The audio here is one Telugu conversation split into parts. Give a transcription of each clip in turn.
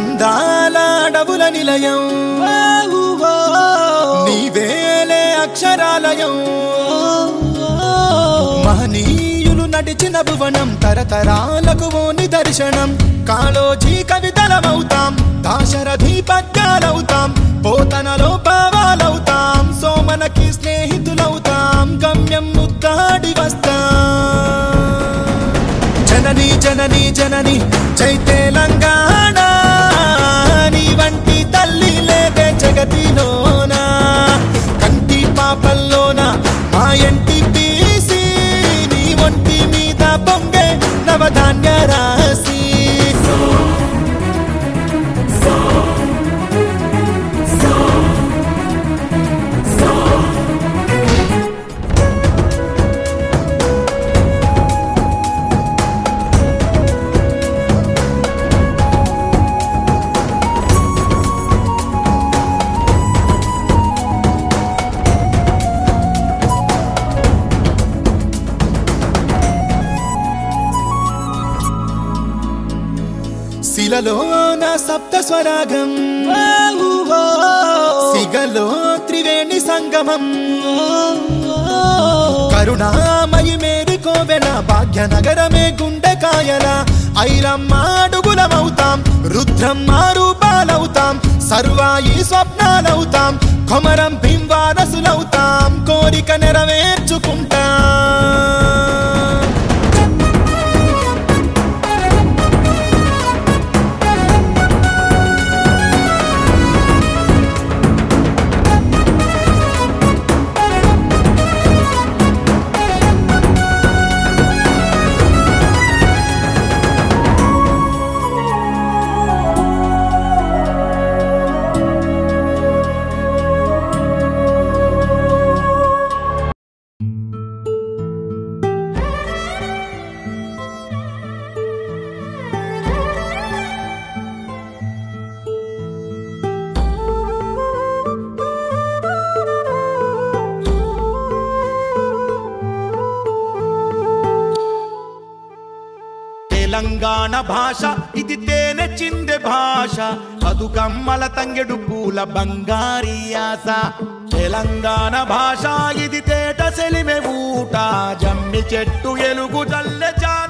అందాల అడవుల నిలయం. నీవేలే అక్షరాలయం. మహనీయులు నడిచిన భువనం తరతరాలకు ఓని దర్శనం కాళోజీ కవితలమవుతాం దాశరథి పద్యాలవుతాం పోతనలో పావాలవుతాం సోమనకి స్నేహితులవుతాం గమ్యం ముద్దాడి వస్తాం. జనని జనని జై తెలంగాణ. సప్త స్వరాగం. సిగలో త్రివేణి సంగమం. కరుణామయి మేరి కోవెల భాగ్యనగరమే గుండెకాయల ఐరమ్మ అడుగులమవుతాం రుద్రమ్మ రూపాలవుతాం సర్వాయి స్వప్నాలవుతాం కొమరం భీంవారసులవుతాం కోరిక నెరవేర్చుకుంటాం. భాష ఇది తేనె చిందె భాష. బతుకమ్మల తంగెడు పూల బంగారి ఆశ. తెలంగాణ భాష ఇది తేట సెలిమె ఊట. జమ్మి చెట్టు ఎలుగు చల్లె జానపదుల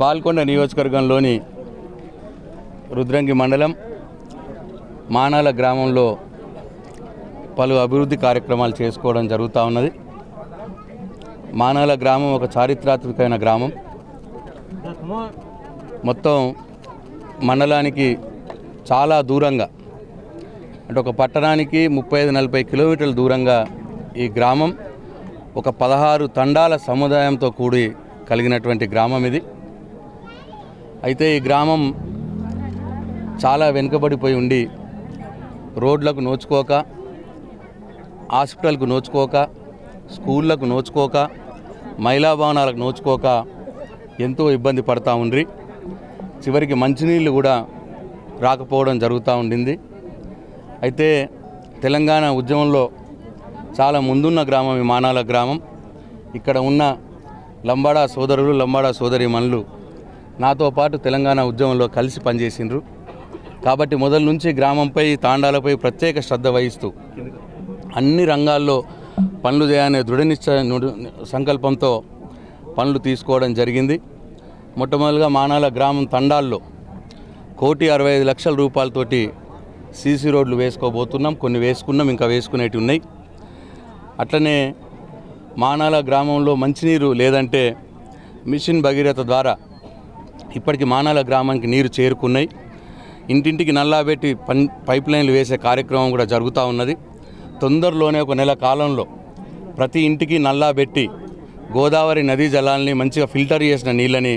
పాల్కొండ నియోజకవర్గంలోని రుద్రంగి మండలం మానాల గ్రామంలో పలు అభివృద్ధి కార్యక్రమాలు చేసుకోవడం జరుగుతూ ఉన్నది. మానాల గ్రామం ఒక చారిత్రాత్మకమైన గ్రామం. మొత్తం మండలానికి చాలా దూరంగా అంటే ఒక పట్టణానికి ముప్పై ఐదు నలభై కిలోమీటర్ల దూరంగా ఈ గ్రామం ఒక పదహారు తండాల సముదాయంతో కూడి కలిగినటువంటి గ్రామం ఇది. అయితే ఈ గ్రామం చాలా వెనుకబడిపోయి ఉండి రోడ్లకు నోచుకోక హాస్పిటల్కు నోచుకోక స్కూళ్ళకు నోచుకోక మహిళా భవనాలకు నోచుకోక ఎంతో ఇబ్బంది పడతా ఉండ్రి. చివరికి మంచినీళ్ళు కూడా రాకపోవడం జరుగుతూ ఉండింది. అయితే తెలంగాణ ఉద్యమంలో చాలా ముందున్న గ్రామం ఈ మానాల గ్రామం. ఇక్కడ ఉన్న లంబాడా సోదరులు లంబాడా సోదరిమణులు నాతో పాటు తెలంగాణ ఉద్యమంలో కలిసి పనిచేసిండ్రు. కాబట్టి మొదల నుంచి గ్రామంపై తాండాలపై ప్రత్యేక శ్రద్ధ వహిస్తూ అన్ని రంగాల్లో పనులు చేయాలనే దృఢనిశ్చయ సంకల్పంతో పనులు తీసుకోవడం జరిగింది. మొట్టమొదటిగా మానాల గ్రామం తండాల్లో కోటి అరవై ఐదు లక్షల రూపాయలతోటి సీసీ రోడ్లు వేసుకోబోతున్నాం. కొన్ని వేసుకున్నాం ఇంకా వేసుకునేటివి ఉన్నాయి. అట్లనే మానాల గ్రామంలో మంచినీరు లేదంటే మిషన్ భగీరథ ద్వారా ఇప్పటికి మానాల గ్రామానికి నీరు చేరుకున్నాయి. ఇంటింటికి నల్లాబెట్టి పన్ పైప్ లైన్లు వేసే కార్యక్రమం కూడా జరుగుతూ ఉన్నది. తొందరలోనే ఒక నెల కాలంలో ప్రతి ఇంటికి నల్లాబెట్టి గోదావరి నదీ జలాల్ని మంచిగా ఫిల్టర్ చేసిన నీళ్ళని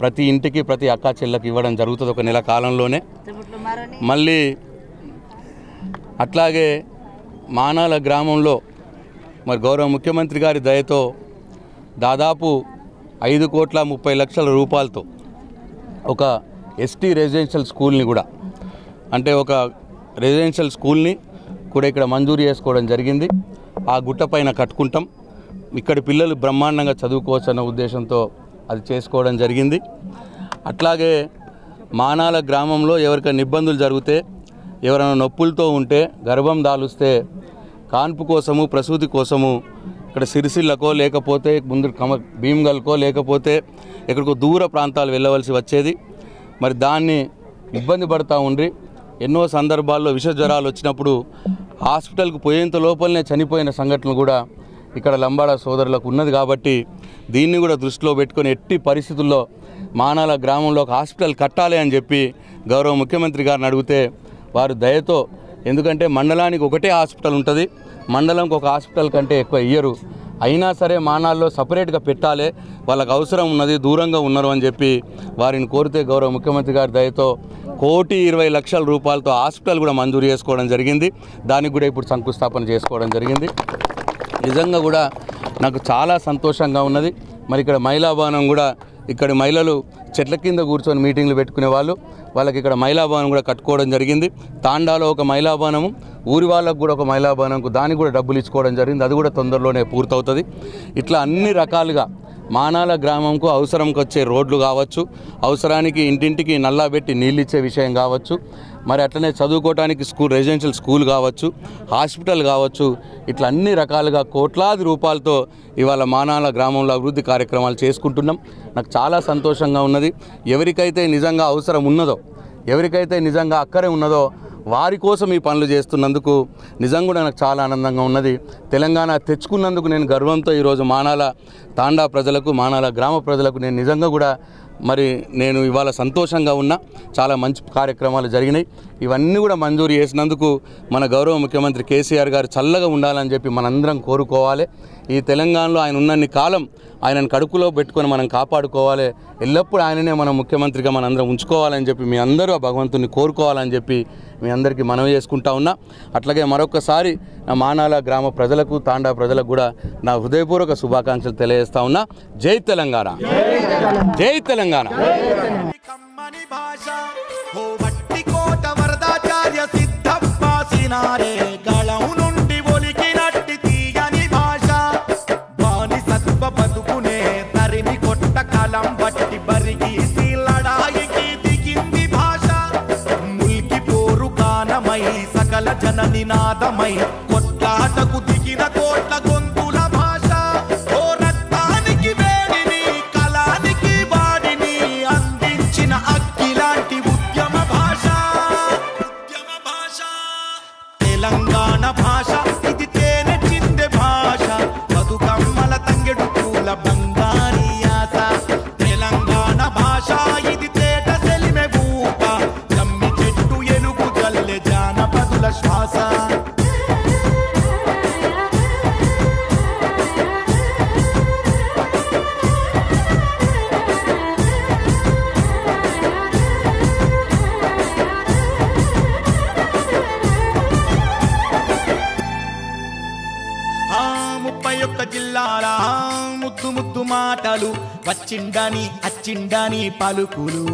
ప్రతి ఇంటికి ప్రతి అక్కా చెల్లకి ఇవ్వడం జరుగుతుంది ఒక నెల కాలంలోనే. మళ్ళీ అట్లాగే మానాల గ్రామంలో మరి గౌరవ ముఖ్యమంత్రి గారి దయతో దాదాపు ఐదు కోట్ల ముప్పై లక్షల రూపాయలతో ఒక ఎస్టీ రెసిడెన్షియల్ స్కూల్ని కూడా అంటే ఒక రెసిడెన్షియల్ స్కూల్ని కూడా ఇక్కడ మంజూరు చేసుకోవడం జరిగింది. ఆ గుట్ట పైన కట్టుకుంటాం. ఇక్కడ పిల్లలు బ్రహ్మాండంగా చదువుకోవచ్చు అన్న ఉద్దేశంతో అది చేసుకోవడం జరిగింది. అట్లాగే మానాల గ్రామంలో ఎవరికైనా ఇబ్బందులు జరిగితే ఎవరైనా నొప్పులతో ఉంటే గర్భం దాలుస్తే కాన్పు కోసము ప్రసూతి కోసము ఇక్కడ సిరిసిల్లకో లేకపోతే ముందు కమ భీమ్గల్కో లేకపోతే ఎక్కడికో దూర ప్రాంతాలు వెళ్ళవలసి వచ్చేది. మరి దాన్ని ఇబ్బంది పడతా ఉండ్రి. ఎన్నో సందర్భాల్లో విష జ్వరాలు వచ్చినప్పుడు హాస్పిటల్కి పోయేంత లోపలనే చనిపోయిన సంఘటనలు కూడా ఇక్కడ లంబాడా సోదరులకు ఉన్నది కాబట్టి దీన్ని కూడా దృష్టిలో పెట్టుకొని ఎట్టి పరిస్థితుల్లో మానాల గ్రామంలో ఒక హాస్పిటల్ కట్టాలి అని చెప్పి గౌరవ ముఖ్యమంత్రి గారిని అడిగితే వారు దయతో ఎందుకంటే మండలానికి ఒకటే హాస్పిటల్ ఉంటుంది. మండలంకి ఒక హాస్పిటల్ కంటే ఎక్కువ ఇయ్యరు. అయినా సరే మానాల్లో సపరేట్గా పెట్టాలి. వాళ్ళకి అవసరం ఉన్నది దూరంగా ఉన్నారు అని చెప్పి వారిని కోరితే గౌరవ ముఖ్యమంత్రి గారి దయతో కోటి ఇరవై లక్షల రూపాయలతో హాస్పిటల్ కూడా మంజూరు చేసుకోవడం జరిగింది. దానికి కూడా ఇప్పుడు శంకుస్థాపన చేసుకోవడం జరిగింది. నిజంగా కూడా నాకు చాలా సంతోషంగా ఉన్నది. మరి ఇక్కడ మహిళా భవనం కూడా ఇక్కడ మహిళలు చెట్ల కింద కూర్చొని మీటింగ్లు పెట్టుకునే వాళ్ళు. వాళ్ళకి ఇక్కడ మహిళా భవనం కూడా కట్టుకోవడం జరిగింది. తాండాలో ఒక మహిళా భవనము ఊరి వాళ్ళకు కూడా ఒక మహిళా భవనంకు దానికి కూడా డబ్బులు ఇచ్చుకోవడం జరిగింది. అది కూడా తొందరలోనే పూర్తవుతుంది. ఇట్లా అన్ని రకాలుగా మానాల గ్రామంకు అవసరంకి వచ్చే రోడ్లు కావచ్చు అవసరానికి ఇంటింటికి నల్లా పెట్టి నీళ్ళు ఇచ్చే విషయం కావచ్చు మరి అట్లనే చదువుకోవడానికి స్కూల్ రెసిడెన్షియల్ స్కూల్ కావచ్చు హాస్పిటల్ కావచ్చు ఇట్లా అన్ని రకాలుగా కోట్లాది రూపాయలతో ఇవాళ మానాల గ్రామంలో అభివృద్ధి కార్యక్రమాలు చేసుకుంటున్నాం. నాకు చాలా సంతోషంగా ఉన్నది. ఎవరికైతే నిజంగా అవసరం ఉన్నదో ఎవరికైతే నిజంగా అక్కరే ఉన్నదో వారి కోసం ఈ పనులు చేస్తున్నందుకు నిజంగా కూడా నాకు చాలా ఆనందంగా ఉన్నది. తెలంగాణ తెచ్చుకున్నందుకు నేను గర్వంతో ఈరోజు మానాల తాండా ప్రజలకు మానాల గ్రామ ప్రజలకు నేను నిజంగా కూడా మరి నేను ఇవాళ సంతోషంగా ఉన్నా. చాలా మంచి కార్యక్రమాలు జరిగినాయి. ఇవన్నీ కూడా మంజూరు చేసినందుకు మన గౌరవ ముఖ్యమంత్రి కేసీఆర్ గారు చల్లగా ఉండాలని చెప్పి మనందరం కోరుకోవాలి. ఈ తెలంగాణలో ఆయన ఉన్నన్ని కాలం ఆయనను కడుపులో పెట్టుకొని మనం కాపాడుకోవాలి. ఎల్లప్పుడూ ఆయననే మనం ముఖ్యమంత్రిగా మనందరం ఉంచుకోవాలని చెప్పి మీ అందరూ ఆ భగవంతుని కోరుకోవాలని చెప్పి మీ అందరికీ మనవి చేసుకుంటా ఉన్నా. అట్లాగే మరొకసారి నా మానాల గ్రామ ప్రజలకు తాండా ప్రజలకు కూడా నా హృదయపూర్వక శుభాకాంక్షలు తెలియజేస్తా ఉన్నా. జై తెలంగాణ. జై తెలంగాణ. భాష సకల జన నినాదమై కొట్లాటకు దిగిన ప్రాణుల శ్వాస. ముప్పై ఒక్క జిల్లాల ముద్దు ముద్దు మాటలు వచ్చిండని అచ్చిండని పలుకులు.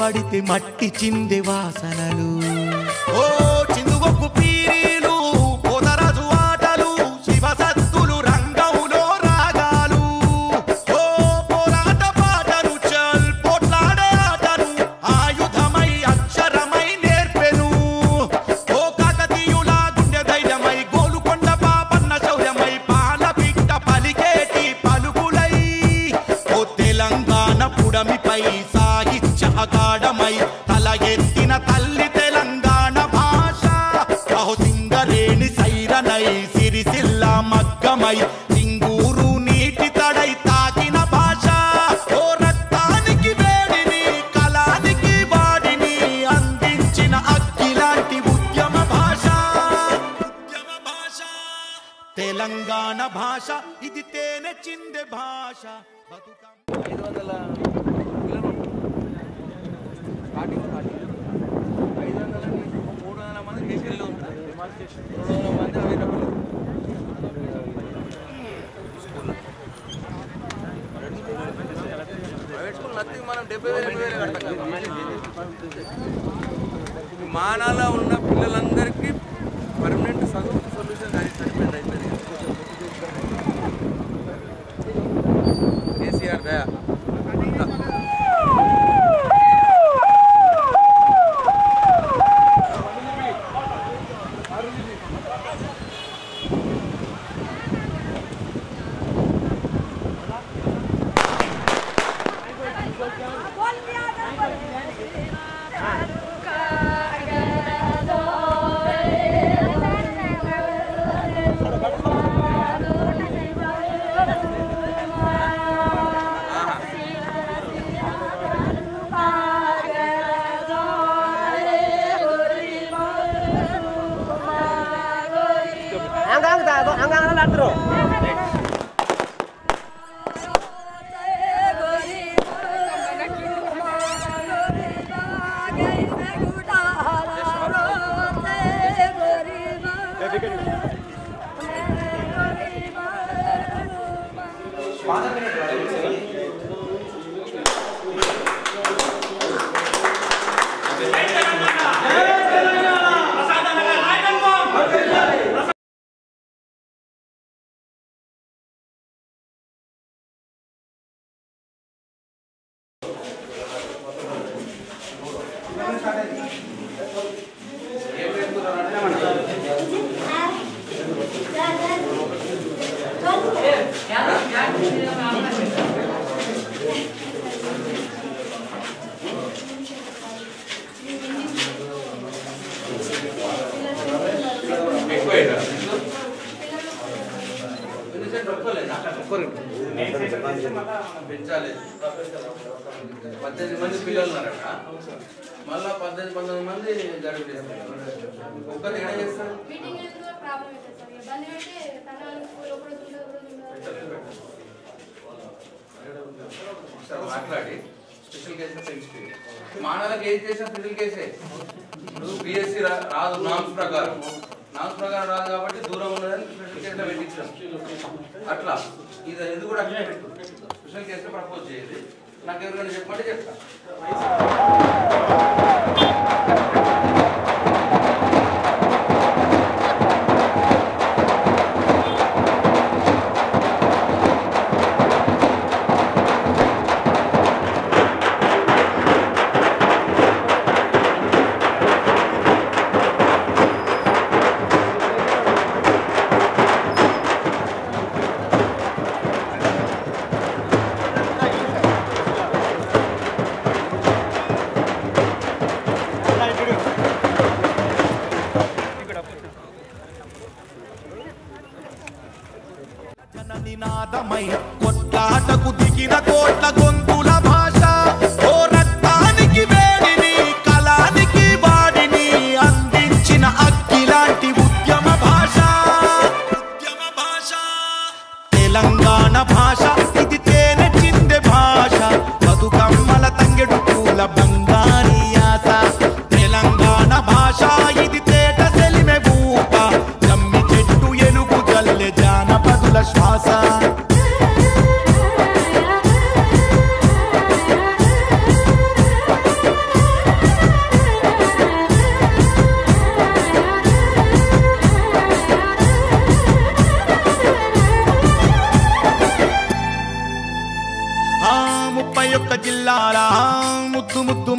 పడితే మట్టి చిందె వాసనలు.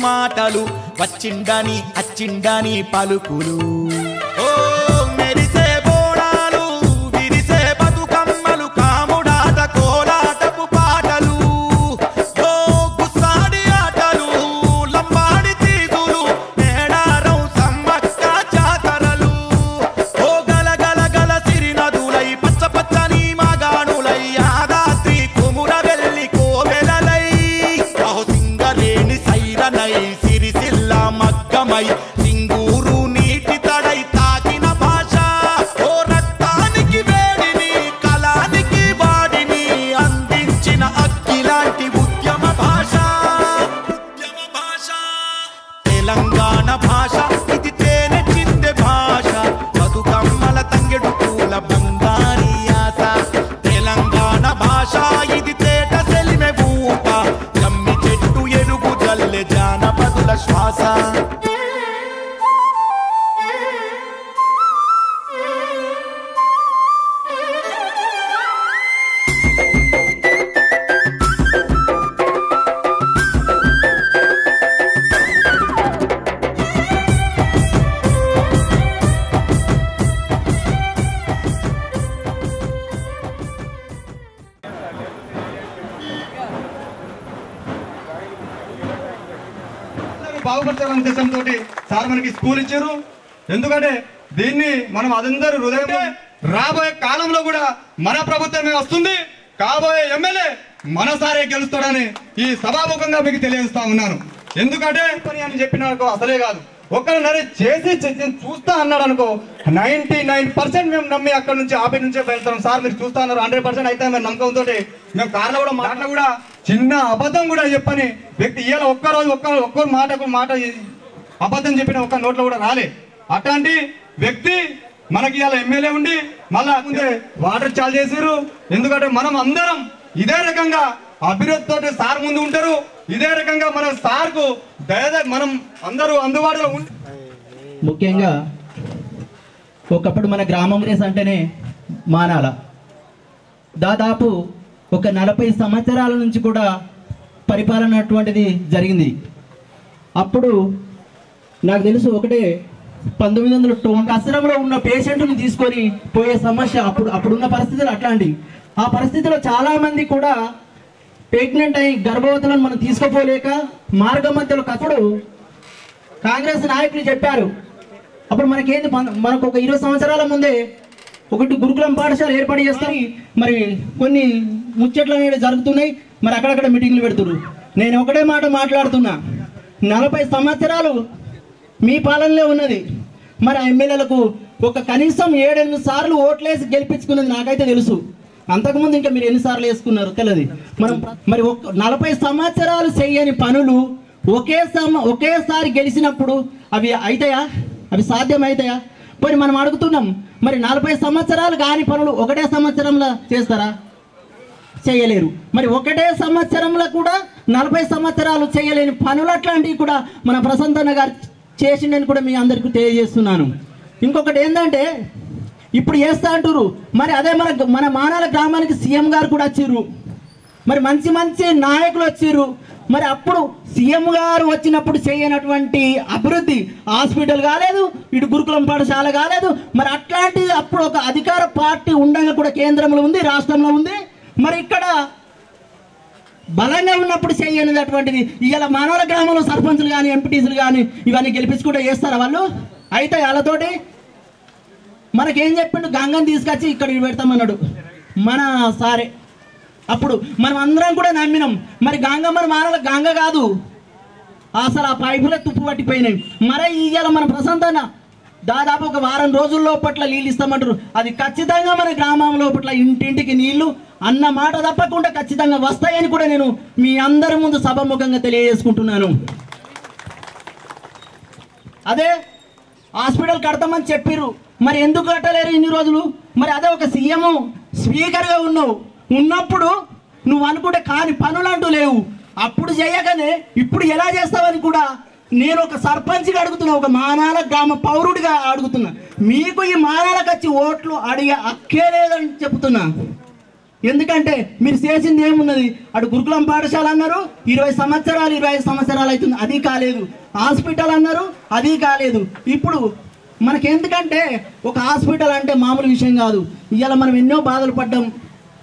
మాటలు వచ్చిండని అచ్చిండని పలుకులు. స్కూల్ ఇచ్చారు ఎందుకంటే దీన్ని మనం అదందరూ హృదయం రాబోయే కాలంలో కూడా మన ప్రభుత్వమే వస్తుంది. కాబోయే ఎమ్మెల్యే మన సారే గెలుస్తాడని ఈ సభాముఖంగా మీకు తెలియజేస్తా ఉన్నాను. ఎందుకంటే పని అని చెప్పిన అసలే కాదు. ఒకరినరే చేసి చేసి చూస్తా అన్నాడు అనుకో నైన్టీ నైన్ పర్సెంట్ మేము నమ్మి అక్కడ నుంచి ఆఫీస్ నుంచే వెళ్తాం సార్ మీరు చూస్తా అన్నారు. హండ్రెడ్ పర్సెంట్ అయితే మేము నమ్మకంతో మేము కార్లో కూడా మాట కూడా చిన్న అబద్ధం కూడా చెప్పని వ్యక్తి ఇవాళ ఒక్క రోజు ఒక్క ఒక్కరు మాటకు మాట అబద్ధం చెప్పిన ఒక్క నోట్లో కూడా రాలే. అట్లాంటి వ్యక్తి మనకి ఇలా ఎమ్మెల్యే ఉండి మళ్ళా వాటర్ చాలు చేసారు ఎందుకంటే మనం అందరం ఇదే రకంగా అభివృద్ధితో సార్ ముందు ఉంటారు. ఇదే రకంగా మన సార్కు మనం అందరూ అందుబాటులో ముఖ్యంగా ఒకప్పుడు మన గ్రామం రేస్ అంటేనే మానాల. దాదాపు ఒక నలభై సంవత్సరాల నుంచి కూడా పరిపాలన అటువంటిది జరిగింది. అప్పుడు నాకు తెలుసు ఒకటే పంతొమ్మిది వందల తొమ్మిది కసరంలో ఉన్న పేషెంట్ని తీసుకొని పోయే సమస్య అప్పుడు అప్పుడున్న పరిస్థితులు అట్లాంటి ఆ పరిస్థితిలో చాలామంది కూడా ప్రెగ్నెంట్ అయి గర్భవతులను మనం తీసుకుపోలేక మార్గ మధ్యలో కప్పుడు కాంగ్రెస్ నాయకులు చెప్పారు. అప్పుడు మనకేంది మనకు ఒక ఇరవై సంవత్సరాల ముందే ఒకటి గురుకులం పాఠశాల ఏర్పాటు చేస్తాం మరి కొన్ని ముచ్చట్లు అనేవి జరుగుతున్నాయి. మరి అక్కడక్కడ మీటింగ్లు పెడుతున్నారు నేను ఒకటే మాట మాట్లాడుతున్నా. నలభై సంవత్సరాలు మీ పాలనలో ఉన్నది. మరి ఆ ఎమ్మెల్యేలకు ఒక కనీసం ఏడెనిమిది సార్లు ఓట్లేసి గెలిపించుకున్నది నాకైతే తెలుసు. అంతకుముందు ఇంకా మీరు ఎన్నిసార్లు వేసుకున్నారు తెలియదు మనం మరి ఒక నలభై సంవత్సరాలు చేయని పనులు ఒకే సమ ఒకేసారి గెలిచినప్పుడు అవి అవుతాయా అవి సాధ్యం అవుతాయా మనం అడుగుతున్నాం మరి నలభై సంవత్సరాలు కాని పనులు ఒకటే సంవత్సరంలో చేస్తారా? చేయలేరు. మరి ఒకటే సంవత్సరంలో కూడా నలభై సంవత్సరాలు చేయలేని పనులు అట్లాంటివి కూడా మన ప్రసంతన్న గారు చేసిండని కూడా మీ అందరికీ తెలియజేస్తున్నాను. ఇంకొకటి ఏంటంటే ఇప్పుడు చేస్తా అంటారు మరి అదే మన మన మానాల గ్రామానికి సీఎం గారు కూడా వచ్చిర్రు. మరి మంచి మంచి నాయకులు వచ్చిర్రు. మరి అప్పుడు సీఎం గారు వచ్చినప్పుడు చేయనటువంటి అభివృద్ధి హాస్పిటల్ కాలేదు ఇటు గురుకులం పాఠశాల కాలేదు. మరి అట్లాంటి అప్పుడు ఒక అధికార పార్టీ ఉండగా కూడా కేంద్రంలో ఉంది రాష్ట్రంలో ఉంది. మరి ఇక్కడ బలంగా ఉన్నప్పుడు చేయనిది అటువంటిది. ఇవాళ మానవ గ్రామంలో సర్పంచులు కానీ ఎంపీటీసులు కానీ ఇవన్నీ గెలిపించుకుంటే చేస్తారా వాళ్ళు? అయితే వాళ్ళతోటి మనకేం చెప్పిండు? గంగని తీసుకొచ్చి ఇక్కడ పెడతామన్నాడు. మన సారే. అప్పుడు మనం అందరం కూడా నమ్మినాం. మరి గంగ మన మానవుల గంగ కాదు. అసలు ఆ పైపులే తుప్పు పట్టిపోయినాయి. మరే ఇవాళ మన ప్రశాంతన దాదాపు ఒక వారం రోజుల లోపట్ల నీళ్ళు ఇస్తామంటారు. అది ఖచ్చితంగా మన గ్రామం లోపట్ల ఇంటింటికి నీళ్ళు అన్న మాట తప్పకుండా ఖచ్చితంగా వస్తాయని కూడా నేను మీ అందరి ముందు సభముఖంగా తెలియజేసుకుంటున్నాను. అదే హాస్పిటల్ కడతామని చెప్పిర్రు. మరి ఎందుకు కట్టలేరు ఇన్ని రోజులు? మరి అదే ఒక సీఎం స్పీకర్గా ఉన్నావు. ఉన్నప్పుడు నువ్వు అనుకుంటే కాని పనులు అంటూ లేవు. అప్పుడు చేయగానే ఇప్పుడు ఎలా చేస్తావని కూడా నేను ఒక సర్పంచ్గా అడుగుతున్నా ఒక మానాల గ్రామ పౌరుడిగా అడుగుతున్నా. మీకు ఈ మానాలకు వచ్చి ఓట్లు అడిగే అక్కే లేదని చెప్తున్నా. ఎందుకంటే మీరు చేసింది ఏమున్నది? అటు గురుకులం పాఠశాల అన్నారు ఇరవై సంవత్సరాలు ఇరవై ఐదు సంవత్సరాలు అవుతుంది. అది కాలేదు. హాస్పిటల్ అన్నారు అది కాలేదు. ఇప్పుడు మనకి ఎందుకంటే ఒక హాస్పిటల్ అంటే మామూలు విషయం కాదు. ఇవాళ మనం ఎన్నో బాధలు పడ్డాం.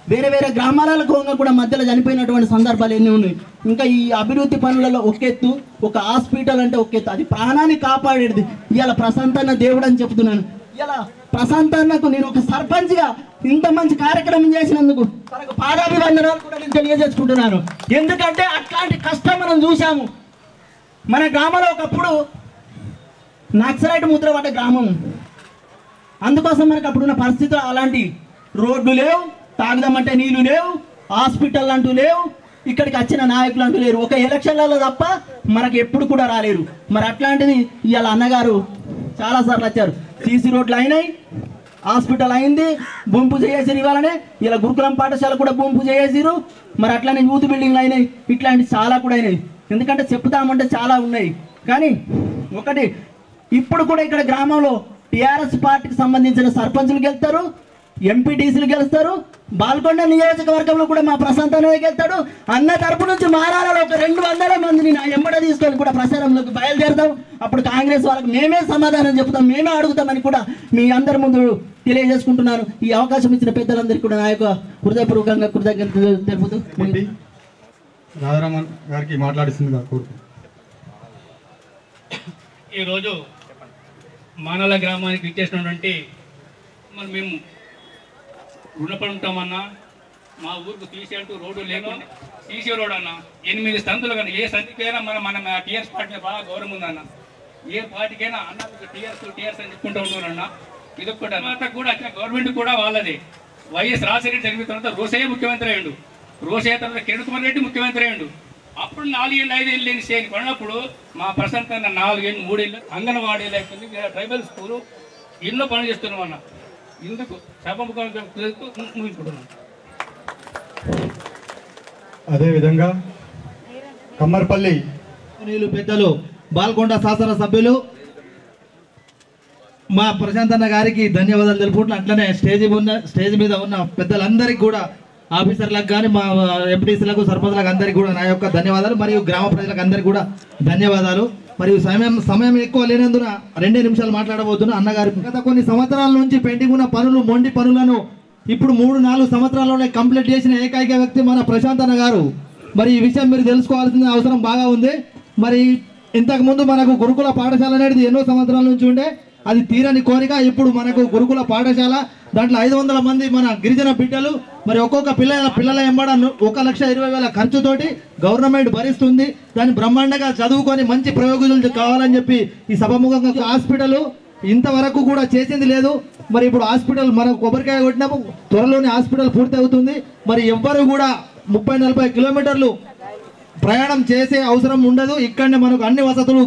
వేరే వేరే గ్రామాలకు కూడా మధ్యలో చనిపోయినటువంటి సందర్భాలు ఎన్ని ఉన్నాయి. ఇంకా ఈ అభివృద్ధి పనులలో ఒక ఎత్తు ఒక హాస్పిటల్ అంటే ఒక ఎత్తు. అది ప్రాణాన్ని కాపాడేది. ఇవాళ ప్రశాంతన్న దేవుడు అని చెప్తున్నాను. ఇలా ప్రశాంతన్నకు నేను ఒక సర్పంచ్గా ఇంత మంచి కార్యక్రమం చేసినందుకు తనకు పాదాభివందనాలు కూడా నేను తెలియజేసుకుంటున్నాను. ఎందుకంటే అట్లాంటి కష్టం మనం చూసాము మన గ్రామంలో ఒకప్పుడు నక్సలైట్ ముద్ర పడ్డ గ్రామం. అందుకోసం మనకు అప్పుడున్న పరిస్థితులు అలాంటి రోడ్లు లేవు తాగుదామంటే నీళ్ళు లేవు హాస్పిటల్ అంటూ లేవు ఇక్కడికి వచ్చిన నాయకులు అంటూ లేరు. ఒక ఎలక్షన్లలో తప్ప మనకు ఎప్పుడు కూడా రాలేరు. మరి అట్లాంటిది ఇవాళ అన్నగారు చాలా సార్లు వచ్చారు. సీసీ రోడ్లు అయినాయి హాస్పిటల్ అయింది భూమి పూజ చేసారు ఇవాళనే. ఇలా గురుకులం పాఠశాల కూడా భూమి పూజ చేసారు మరి అట్లానే యూత్ బిల్డింగ్లు అయినాయి ఇట్లాంటి చాలా కూడా అయినాయి. ఎందుకంటే చెప్తామంటే చాలా ఉన్నాయి. కానీ ఒకటి ఇప్పుడు కూడా ఇక్కడ గ్రామంలో టిఆర్ఎస్ పార్టీకి సంబంధించిన సర్పంచులు వెళ్తారు ఎంపీటీసీలు గెలుస్తారు. బాల్కొండ నియోజకవర్గంలో కూడా మా ప్రశాంత్ అనేది గెలుతాడు. అన్న తరపు నుంచి మారాలలో ఒక రెండు వందల మందిని నా ఎంబడ తీసుకొని కూడా ప్రచారంలోకి బయలుదేరుతాం అప్పుడు కాంగ్రెస్ వాళ్ళకి మేమే సమాధానం చెప్తాం మేమే అడుగుతామని కూడా మీ అందరి ముందు తెలియజేసుకుంటున్నాను. ఈ అవకాశం ఇచ్చిన పెద్దలందరికీ కూడా నా యొక్క హృదయపూర్వకంగా కృతజ్ఞతలు తెలుపుతూ రాధారామన్ గారికి ఈరోజు మానల గ్రామానికి ఇచ్చేసినటువంటి మరి మేము రుణపడి ఉంటామన్నా మా ఊరికి తీసే అంటూ రోడ్డు లేకుండా తీసే రోడ్ అన్న ఎనిమిది సంతులు కానీ ఏ సంతికైనా మనం మన టీఆర్ఎస్ పార్టీ బాగా గౌరవం ఉందన్న ఏ పార్టీకైనా అన్న టీఆర్ఎస్ టీఆర్ఎస్ అని చెప్పుకుంటూ ఉంటున్నా ఇది ఒకటి తర్వాత కూడా వచ్చిన గవర్నమెంట్ కూడా వాళ్ళది. వైఎస్ రాజశేఖర జరిగిన తర్వాత రోసయ్య ముఖ్యమంత్రి అయ్యిండు. రోసయ్య తర్వాత కిరణ్ కుమార్ రెడ్డి ముఖ్యమంత్రి అయ్యిండు. అప్పుడు నాలుగేళ్ళు ఐదేళ్ళు లేని చేయని కొన్నప్పుడు మా ప్రశాంత్ అన్న నాలుగేళ్ళు మూడేళ్ళు అంగన్వాడీ లేకపోతే ట్రైబల్ స్కూలు ఎన్నో పనులు చేస్తున్నాం అన్న ఇందుకు సభముఖంగా ముగించుకుంటున్నాం. అదేవిధంగా కమ్మర్పల్లి నీళ్ళు పెద్దలు బాల్కొండ శాసన సభ్యులు మా ప్రశాంత్ అన్న గారికి ధన్యవాదాలు తెలుపుకుంటున్నా. అట్లనే స్టేజ్ ఉన్న స్టేజ్ మీద ఉన్న పెద్దలందరికీ కూడా ఆఫీసర్లకు కానీ మా ఎంపీటీసీలకు సర్పంచ్లకు అందరికీ కూడా నా యొక్క ధన్యవాదాలు మరియు గ్రామ ప్రజలకు అందరికీ కూడా ధన్యవాదాలు. మరియు సమయం సమయం ఎక్కువ లేనందున రెండే నిమిషాలు మాట్లాడబోతున్నా అన్నగారు గత కొన్ని సంవత్సరాల నుంచి పెండింగ్ ఉన్న పనులు మొండి పనులను ఇప్పుడు మూడు నాలుగు సంవత్సరాల్లోనే కంప్లీట్ చేసిన ఏకైక వ్యక్తి మన ప్రశాంత్ అన్న గారు. మరి ఈ విషయం మీరు తెలుసుకోవాల్సిన అవసరం బాగా ఉంది. మరి ఇంతకుముందు మనకు గురుకుల పాఠశాల అనేది ఎన్నో సంవత్సరాల నుంచి ఉండే. అది తీరని కోరిక. ఇప్పుడు మనకు గురుకుల పాఠశాల దాంట్లో ఐదు వందల మంది మన గిరిజన బిడ్డలు. మరి ఒక్కొక్క పిల్లల పిల్లల ఎంబడ ఒక లక్ష ఇరవై వేల ఖర్చుతోటి గవర్నమెంట్ భరిస్తుంది. దాన్ని బ్రహ్మాండంగా చదువుకొని మంచి ప్రయోజకులు కావాలని చెప్పి ఈ సభముఖంగా హాస్పిటల్ ఇంతవరకు కూడా చేసింది లేదు. మరి ఇప్పుడు హాస్పిటల్ మనం కొబ్బరికాయ కొట్టినాము త్వరలోనే హాస్పిటల్ పూర్తి అవుతుంది. మరి ఎవ్వరు కూడా ముప్పై నలభై కిలోమీటర్లు ప్రయాణం చేసే అవసరం ఉండదు. ఇక్కడనే మనకు అన్ని వసతులు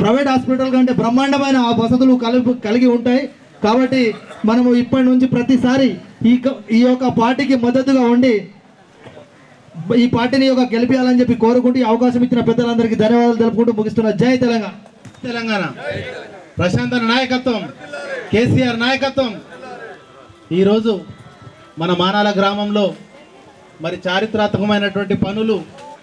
ప్రైవేట్ హాస్పిటల్ కంటే బ్రహ్మాండమైన ఆ వసతులు కలిపి కలిగి ఉంటాయి. కాబట్టి మనము ఇప్పటి నుంచి ప్రతిసారి ఈ ఈ యొక్క పార్టీకి మద్దతుగా ఉండి ఈ పార్టీని యొక్క గెలిపించాలని చెప్పి కోరుకుంటూ ఈ అవకాశం ఇచ్చిన పెద్దలందరికీ ధన్యవాదాలు తెలుపుకుంటూ ముగిస్తున్నా జై తెలంగాణ. తెలంగాణ. ప్రశాంత్ నాయకత్వం కేసీఆర్ నాయకత్వం. ఈరోజు మన మానాల గ్రామంలో మరి చారిత్రాత్మకమైనటువంటి పనులు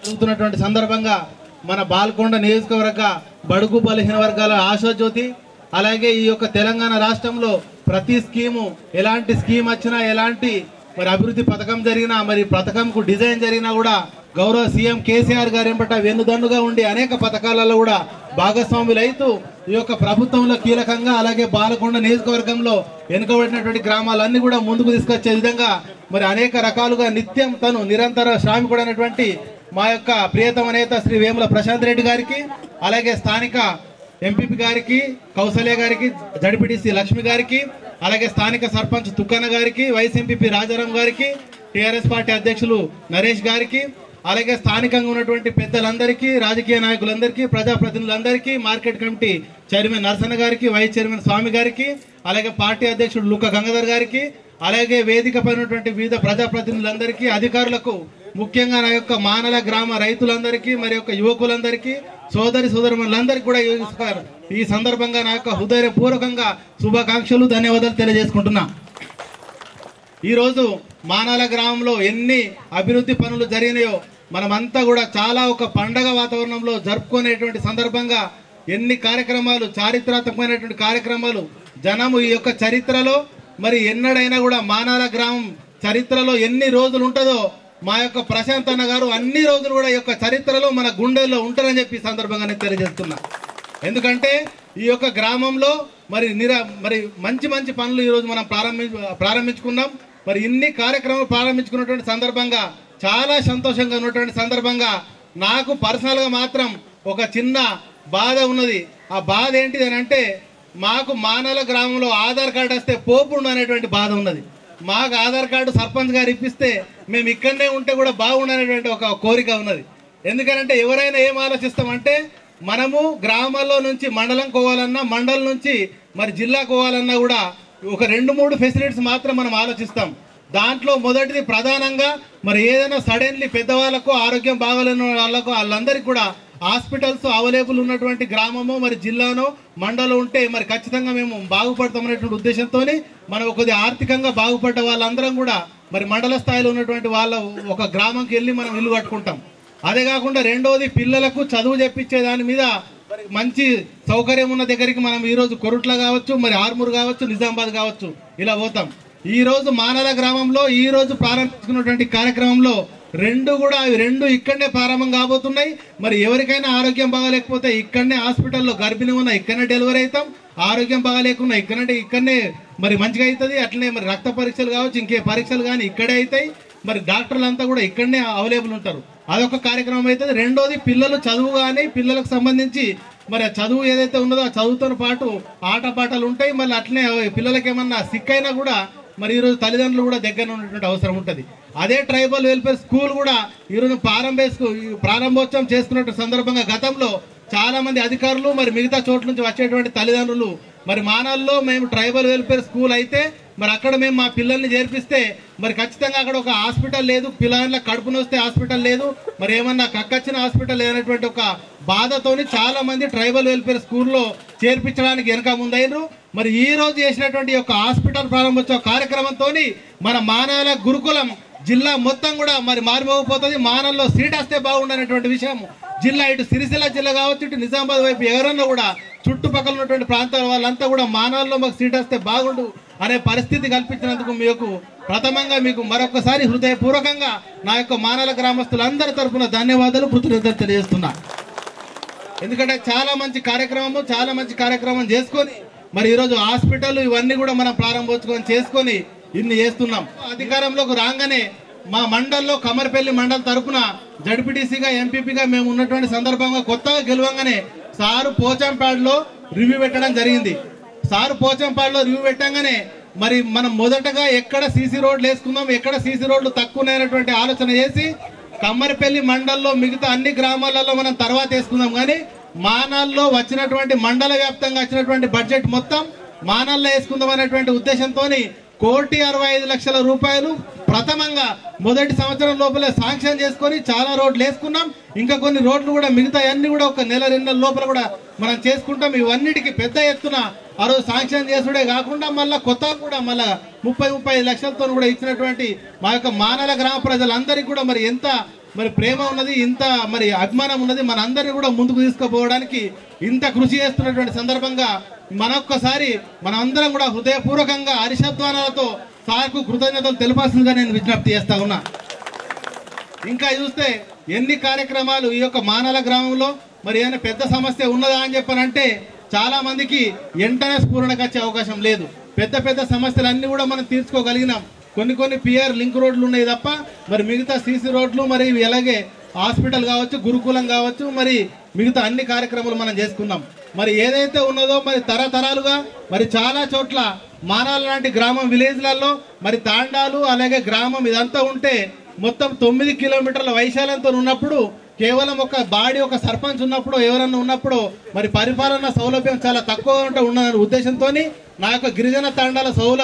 జరుగుతున్నటువంటి సందర్భంగా మన బాల్కొండ నియోజకవర్గ బడుగు బలహీన వర్గాల ఆశాజ్యోతి అలాగే ఈ యొక్క తెలంగాణ రాష్ట్రంలో ప్రతి స్కీము ఎలాంటి స్కీమ్ వచ్చినా ఎలాంటి మరి అభివృద్ధి పథకం జరిగినా మరి పథకంకు డిజైన్ జరిగినా కూడా గౌరవ సీఎం కేసీఆర్ గారు ఎంపట వెన్నుదన్నుగా ఉండి అనేక పథకాలలో కూడా భాగస్వాములైతూ ఈ యొక్క ప్రభుత్వంలో కీలకంగా అలాగే బాలకొండ నియోజకవర్గంలో వెనుకబడినటువంటి గ్రామాలన్నీ కూడా ముందుకు తీసుకొచ్చే విధంగా మరి అనేక రకాలుగా నిత్యం తను నిరంతర శ్రామికుడైనటువంటి మా యొక్క ప్రియతమ నేత శ్రీ వేముల ప్రశాంత్ రెడ్డి గారికి అలాగే స్థానిక ఎంపీపీ గారికి కౌసల్య గారికి జడిపిడిసి లక్ష్మి గారికి అలాగే స్థానిక సర్పంచ్ తుక్కన్న గారికి వైస్ ఎంపీపీ రాజారాం గారికి టీఆర్ఎస్ పార్టీ అధ్యక్షులు నరేష్ గారికి అలాగే స్థానికంగా ఉన్నటువంటి పెద్దలందరికీ రాజకీయ నాయకులందరికీ ప్రజాప్రతినిధులందరికీ మార్కెట్ కమిటీ చైర్మన్ నరసన్న గారికి వైస్ చైర్మన్ స్వామి గారికి అలాగే పార్టీ అధ్యక్షుడు లుక్క గంగాధర్ గారికి అలాగే వేదిక పైనటువంటి వివిధ ప్రజాప్రతినిధులందరికీ అధికారులకు ముఖ్యంగా నా యొక్క మానల గ్రామ రైతులందరికీ మరి యొక్క యువకులందరికీ సోదరి సోదరులందరికీ కూడా ఈ ఈ సందర్భంగా నా యొక్క హృదయపూర్వకంగా శుభాకాంక్షలు ధన్యవాదాలు తెలియజేసుకుంటున్నా. ఈరోజు మానాల గ్రామంలో ఎన్ని అభివృద్ధి పనులు జరిగినాయో మనమంతా కూడా చాలా ఒక పండగ వాతావరణంలో జరుపుకునేటువంటి సందర్భంగా ఎన్ని కార్యక్రమాలు చారిత్రాత్మకమైనటువంటి కార్యక్రమాలు జనము ఈ యొక్క చరిత్రలో మరి ఎన్నడైనా కూడా మానాల గ్రామం చరిత్రలో ఎన్ని రోజులు ఉంటుందో మా యొక్క ప్రశాంత్ అన్న గారు అన్ని రోజులు కూడా ఈ యొక్క చరిత్రలో మన గుండెల్లో ఉంటారని చెప్పి సందర్భంగానే సందర్భంగా నేను తెలియజేస్తున్నా. ఎందుకంటే ఈ యొక్క గ్రామంలో మరి నిర మరి మంచి మంచి పనులు ఈరోజు మనం ప్రారంభి ప్రారంభించుకున్నాం. మరి ఇన్ని కార్యక్రమాలు ప్రారంభించుకున్నటువంటి సందర్భంగా చాలా సంతోషంగా ఉన్నటువంటి సందర్భంగా నాకు పర్సనల్గా మాత్రం ఒక చిన్న బాధ ఉన్నది. ఆ బాధ ఏంటిది అని అంటే మాకు మానల గ్రామంలో ఆధార్ కార్డు వస్తే పోపుండు అనేటువంటి బాధ ఉన్నది. మాకు ఆధార్ కార్డు సర్పంచ్ గారు ఇప్పిస్తే మేము ఇక్కడనే ఉంటే కూడా బాగుండనేటువంటి ఒక కోరిక ఉన్నది. ఎందుకంటే ఎవరైనా ఏం ఆలోచిస్తామంటే మనము గ్రామాల్లో నుంచి మండలం కోవాలన్నా మండలం నుంచి మరి జిల్లా కోవాలన్నా కూడా ఒక రెండు మూడు ఫెసిలిటీస్ మాత్రం మనం ఆలోచిస్తాం. దాంట్లో మొదటిది ప్రధానంగా మరి ఏదైనా సడన్లీ పెద్దవాళ్ళకు ఆరోగ్యం బాగాలేని వాళ్ళకు వాళ్ళందరికీ కూడా హాస్పిటల్స్ అవైలబుల్ ఉన్నటువంటి గ్రామము మరి జిల్లానో మండలం ఉంటే మరి ఖచ్చితంగా మేము బాగుపడతామనేటువంటి ఉద్దేశంతో మనం కొద్ది ఆర్థికంగా బాగుపడ్డ వాళ్ళందరం కూడా మరి మండల స్థాయిలో ఉన్నటువంటి వాళ్ళ ఒక గ్రామంకి వెళ్ళి మనం ఇల్లు కట్టుకుంటాం. అదే కాకుండా రెండోది పిల్లలకు చదువు చెప్పించే దాని మీద మరి మంచి సౌకర్యం ఉన్న దగ్గరికి మనం ఈరోజు కొరుట్ల కావచ్చు మరి ఆర్మూర్ కావచ్చు నిజామాబాద్ కావచ్చు ఇలా పోతాం. ఈరోజు మానల గ్రామంలో ఈరోజు ప్రారంభించుకున్నటువంటి కార్యక్రమంలో రెండు కూడా అవి రెండు ఇక్కడనే ప్రారంభం కాబోతున్నాయి. మరి ఎవరికైనా ఆరోగ్యం బాగాలేకపోతే ఇక్కడనే హాస్పిటల్లో గర్భిణి ఉన్న ఇక్కడనే డెలివరీ అవుతాం. ఆరోగ్యం బాగాలేకున్నా ఇక్కడంటే ఇక్కడనే మరి మంచిగా అవుతుంది. అట్లనే మరి రక్త పరీక్షలు కావచ్చు ఇంకే పరీక్షలు కానీ ఇక్కడే అవుతాయి. మరి డాక్టర్లు అంతా కూడా ఇక్కడనే అవైలబుల్ ఉంటారు. అదొక కార్యక్రమం అవుతుంది. రెండోది పిల్లలు చదువు కానీ పిల్లలకు సంబంధించి మరి ఆ చదువు ఏదైతే ఉన్నదో ఆ చదువుతో పాటు ఆటపాటలు ఉంటాయి. మళ్ళీ అట్లనే పిల్లలకి ఏమన్నా సిక్ అయినా కూడా మరి ఈరోజు తల్లిదండ్రులు కూడా దగ్గర ఉన్నటువంటి అవసరం ఉంటుంది. అదే ట్రైబల్ వెల్ఫేర్ స్కూల్ కూడా ఈరోజు ప్రారంభ ప్రారంభోత్సవం చేసుకున్న సందర్భంగా గతంలో చాలా మంది అధికారులు మరి మిగతా చోట్ల నుంచి వచ్చేటువంటి తల్లిదండ్రులు మరి మానాల్లో మేము ట్రైబల్ వెల్ఫేర్ స్కూల్ అయితే మరి అక్కడ మేము మా పిల్లల్ని చేర్పిస్తే మరి ఖచ్చితంగా అక్కడ ఒక హాస్పిటల్ లేదు పిల్లల కడుపు వస్తే హాస్పిటల్ లేదు మరి ఏమన్నా కక్కచ్చిన హాస్పిటల్ లేనటువంటి ఒక బాధతోని చాలా మంది ట్రైబల్ వెల్ఫేర్ స్కూల్లో చేర్పించడానికి వెనక ముందైనరు. మరి ఈ రోజు చేసినటువంటి యొక్క హాస్పిటల్ ప్రారంభోత్సవ కార్యక్రమంతో మన మానాల గురుకులం జిల్లా మొత్తం కూడా మరి మారిపోకపోతుంది మానల్లో సీట్ వస్తే బాగుండనేటువంటి విషయం. జిల్లా ఇటు సిరిసిల్ల జిల్లా కావచ్చు ఇటు నిజామాబాద్ వైపు ఎవరన్నా కూడా చుట్టుపక్కల ఉన్నటువంటి ప్రాంతాల వాళ్ళంతా కూడా మానవుల్లో మాకు సీట్ వస్తే బాగుండు అనే పరిస్థితి కల్పించినందుకు మీకు ప్రథమంగా మీకు మరొకసారి హృదయపూర్వకంగా నా యొక్క మానవ గ్రామస్తులందరి తరపున ధన్యవాదాలు కృతజ్ఞతలు తెలియజేస్తున్నా. ఎందుకంటే చాలా మంచి కార్యక్రమము చాలా మంచి కార్యక్రమం చేసుకొని మరి ఈరోజు హాస్పిటల్ ఇవన్నీ కూడా మనం ప్రారంభోత్సవం చేసుకొని ఇన్ని చేస్తున్నాం. అధికారంలోకి రాగానే మా మండల్లో కమర్పల్లి మండల్ తరఫున జడ్పీటీసీగా ఎంపీపీగా మేము ఉన్నటువంటి సందర్భంగా కొత్తగా గెలవంగానే సారు పోచంపాడులో రివ్యూ పెట్టడం జరిగింది. సారు పోచంపాడులో రివ్యూ పెట్టంగానే మరి మనం మొదటగా ఎక్కడ సీసీ రోడ్లు వేసుకుందాం ఎక్కడ సీసీ రోడ్లు తక్కువ ఆలోచన చేసి కమ్మరిపల్లి మండల్లో మిగతా అన్ని గ్రామాలలో మనం తర్వాత వేసుకుందాం. కానీ మానాల్లో వచ్చినటువంటి మండల వ్యాప్తంగా వచ్చినటువంటి బడ్జెట్ మొత్తం మానాల్లో వేసుకుందాం అనేటువంటి ఉద్దేశంతో కోటి అరవై ఐదు లక్షల రూపాయలు ప్రథమంగా మొదటి సంవత్సరం లోపలే శాంక్షన్ చేసుకొని చాలా రోడ్లు వేసుకున్నాం. ఇంకా కొన్ని రోడ్లు కూడా మిగతా అన్ని కూడా ఒక నెల రెండు నెలల లోపల కూడా మనం చేసుకుంటాం. ఇవన్నిటికి పెద్ద ఎత్తున ఆ రోజు శాంక్షన్ చేసుడే కాకుండా మళ్ళీ కొత్త కూడా మళ్ళా ముప్పై ముప్పై లక్షలతో కూడా ఇచ్చినటువంటి మా యొక్క మానల గ్రామ ప్రజలందరికీ కూడా మరి ఎంత మరి ప్రేమ ఉన్నది ఇంత మరి అభిమానం ఉన్నది మన అందరిని కూడా ముందుకు తీసుకుపోవడానికి ఇంత కృషి చేస్తున్నటువంటి సందర్భంగా మనొక్కసారి మనందరం అందరం కూడా హృదయపూర్వకంగా హరిశబ్దానాలతో సార్కు కృతజ్ఞతలు తెలపాల్సిందిగా నేను విజ్ఞప్తి చేస్తా ఉన్నా. ఇంకా చూస్తే ఎన్ని కార్యక్రమాలు ఈ యొక్క మానల గ్రామంలో మరి ఏమైనా పెద్ద సమస్య ఉన్నదా అని చెప్పనంటే చాలా మందికి వెంటనే స్ఫూరణకు వచ్చే అవకాశం లేదు. పెద్ద పెద్ద సమస్యలు అన్ని కూడా మనం తీర్చుకోగలిగినాం. కొన్ని కొన్ని పిఆర్ లింక్ రోడ్లు ఉన్నాయి తప్ప మరి మిగతా సీసీ రోడ్లు మరి ఇవి అలాగే హాస్పిటల్ కావచ్చు గురుకులం కావచ్చు మరి మిగతా అన్ని కార్యక్రమాలు మనం చేసుకున్నాం. మరి ఏదైతే ఉన్నదో మరి తరతరాలుగా మరి చాలా చోట్ల మానాల లాంటి గ్రామం విలేజ్లలో మరి తాండాలు అలాగే గ్రామం ఇదంతా ఉంటే మొత్తం తొమ్మిది కిలోమీటర్ల వైశాల్యంతో ఉన్నప్పుడు కేవలం ఒక బాడీ ఒక సర్పంచ్ ఉన్నప్పుడు ఎవరన్నా ఉన్నప్పుడు మరి పరిపాలన సౌలభ్యం చాలా తక్కువ ఉంటే ఉన్న ఉద్దేశంతో నా యొక్క గిరిజన తాండాల సౌల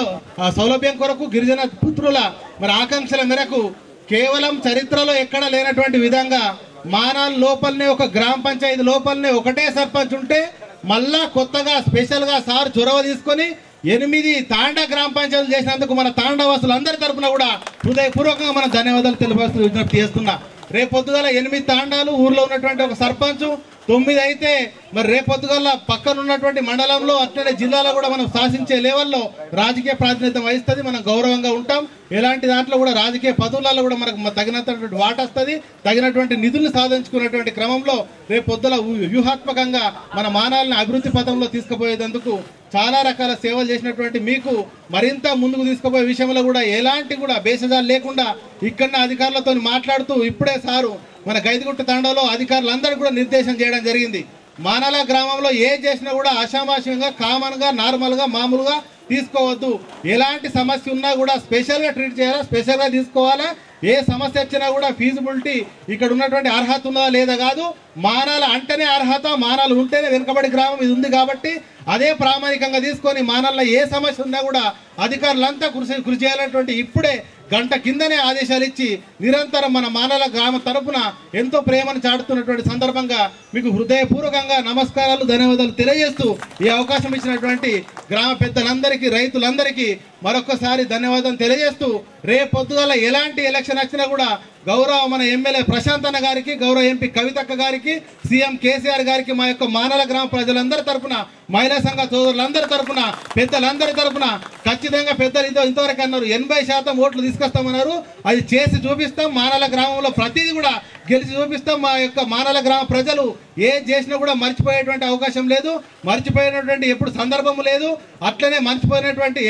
సౌలభ్యం కొరకు గిరిజన పుత్రుల మరి ఆకాంక్షల మేరకు కేవలం చరిత్రలో ఎక్కడ లేనటువంటి విధంగా మానాల లోపలనే ఒక గ్రామ పంచాయతీ లోపలనే ఒకటే సర్పంచ్ ఉంటే మళ్ళా కొత్తగా స్పెషల్గా సార్ చొరవ తీసుకొని ఎనిమిది తాండా గ్రామ పంచాయతీలు చేసినందుకు మన తాండవాసులు అందరి తరపున కూడా హృదయపూర్వకంగా మనం ధన్యవాదాలు తెలిపాల్సిన విజ్ఞప్తి చేస్తున్నా. రేపు పొద్దుగల ఎనిమిది తాండాలు ఊర్లో ఉన్నటువంటి ఒక సర్పంచ్ తొమ్మిది అయితే మరి రేపొద్దుగల్లా పక్కన ఉన్నటువంటి మండలంలో అట్లనే జిల్లాలో కూడా మనం శాసించే లెవెల్లో రాజకీయ ప్రాతినిధ్యం వహిస్తుంది. మనం గౌరవంగా ఉంటాం. ఎలాంటి దాంట్లో కూడా రాజకీయ పదవులలో కూడా మనకు తగినటువంటి వాట వస్తుంది. తగినటువంటి నిధులు సాధించుకున్నటువంటి క్రమంలో రేపొద్దుల వ్యూహాత్మకంగా మన మానాలను అభివృద్ధి పథంలో తీసుకుపోయేందుకు చాలా రకాల సేవలు చేసినటువంటి మీకు మరింత ముందుకు తీసుకుపోయే విషయంలో కూడా ఎలాంటి కూడా భేషజాలు లేకుండా ఇక్కడనే అధికారులతో మాట్లాడుతూ ఇప్పుడే సారు మన గైదిగుట్ట తండాలో అధికారులందరూ కూడా నిర్దేశం చేయడం జరిగింది. మానాల గ్రామంలో ఏ చేసినా కూడా ఆషామాషంగా కామన్గా నార్మల్గా మామూలుగా తీసుకోవద్దు. ఎలాంటి సమస్య ఉన్నా కూడా స్పెషల్గా ట్రీట్ చేయాలా స్పెషల్గా తీసుకోవాలా? ఏ సమస్య వచ్చినా కూడా ఫీజిబిలిటీ ఇక్కడ ఉన్నటువంటి అర్హత ఉన్నదా లేదా కాదు. మానాల అంటేనే అర్హత మానాలు ఉంటేనే వెనుకబడి గ్రామం ఇది ఉంది కాబట్టి అదే ప్రామాణికంగా తీసుకొని మానాల్లో ఏ సమస్య ఉన్నా కూడా అధికారులంతా కృషి కృషి చేయాలన్నటువంటి ఇప్పుడే గంట కిందనే ఆదేశాలు ఇచ్చి నిరంతరం మన మానల గ్రామ తరపున ఎంతో ప్రేమను చాటుతున్నటువంటి సందర్భంగా మీకు హృదయపూర్వకంగా నమస్కారాలు ధన్యవాదాలు తెలియజేస్తూ ఈ అవకాశం ఇచ్చినటువంటి గ్రామ పెద్దలందరికీ రైతులందరికీ మరొకసారి ధన్యవాదాలు తెలియజేస్తూ రేపు పొద్దుగల ఎలాంటి ఎలక్షన్ వచ్చినా కూడా గౌరవ మన ఎమ్మెల్యే ప్రశాంత్ అన్న గారికి గౌరవ ఎంపీ కవితక్క గారికి సీఎం కేసీఆర్ గారికి మా యొక్క మానల గ్రామ ప్రజలందరి తరపున మహిళా సంఘ సోదరులందరి తరపున పెద్దలందరి తరపున ఖచ్చితంగా పెద్దలు ఇంత ఇంతవరకు అన్నారు. ఎనభై శాతం ఓట్లు తీసుకొస్తామన్నారు. అది చేసి చూపిస్తాం. మానల గ్రామంలో ప్రతిదీ కూడా గెలిచి చూపిస్తాం మా యొక్క మానల గ్రామ ప్రజలు. ఏం చేసినా కూడా మర్చిపోయేటువంటి అవకాశం లేదు. మర్చిపోయినటువంటి ఎప్పుడు సందర్భం లేదు. అట్లనే మర్చిపోయినటువంటి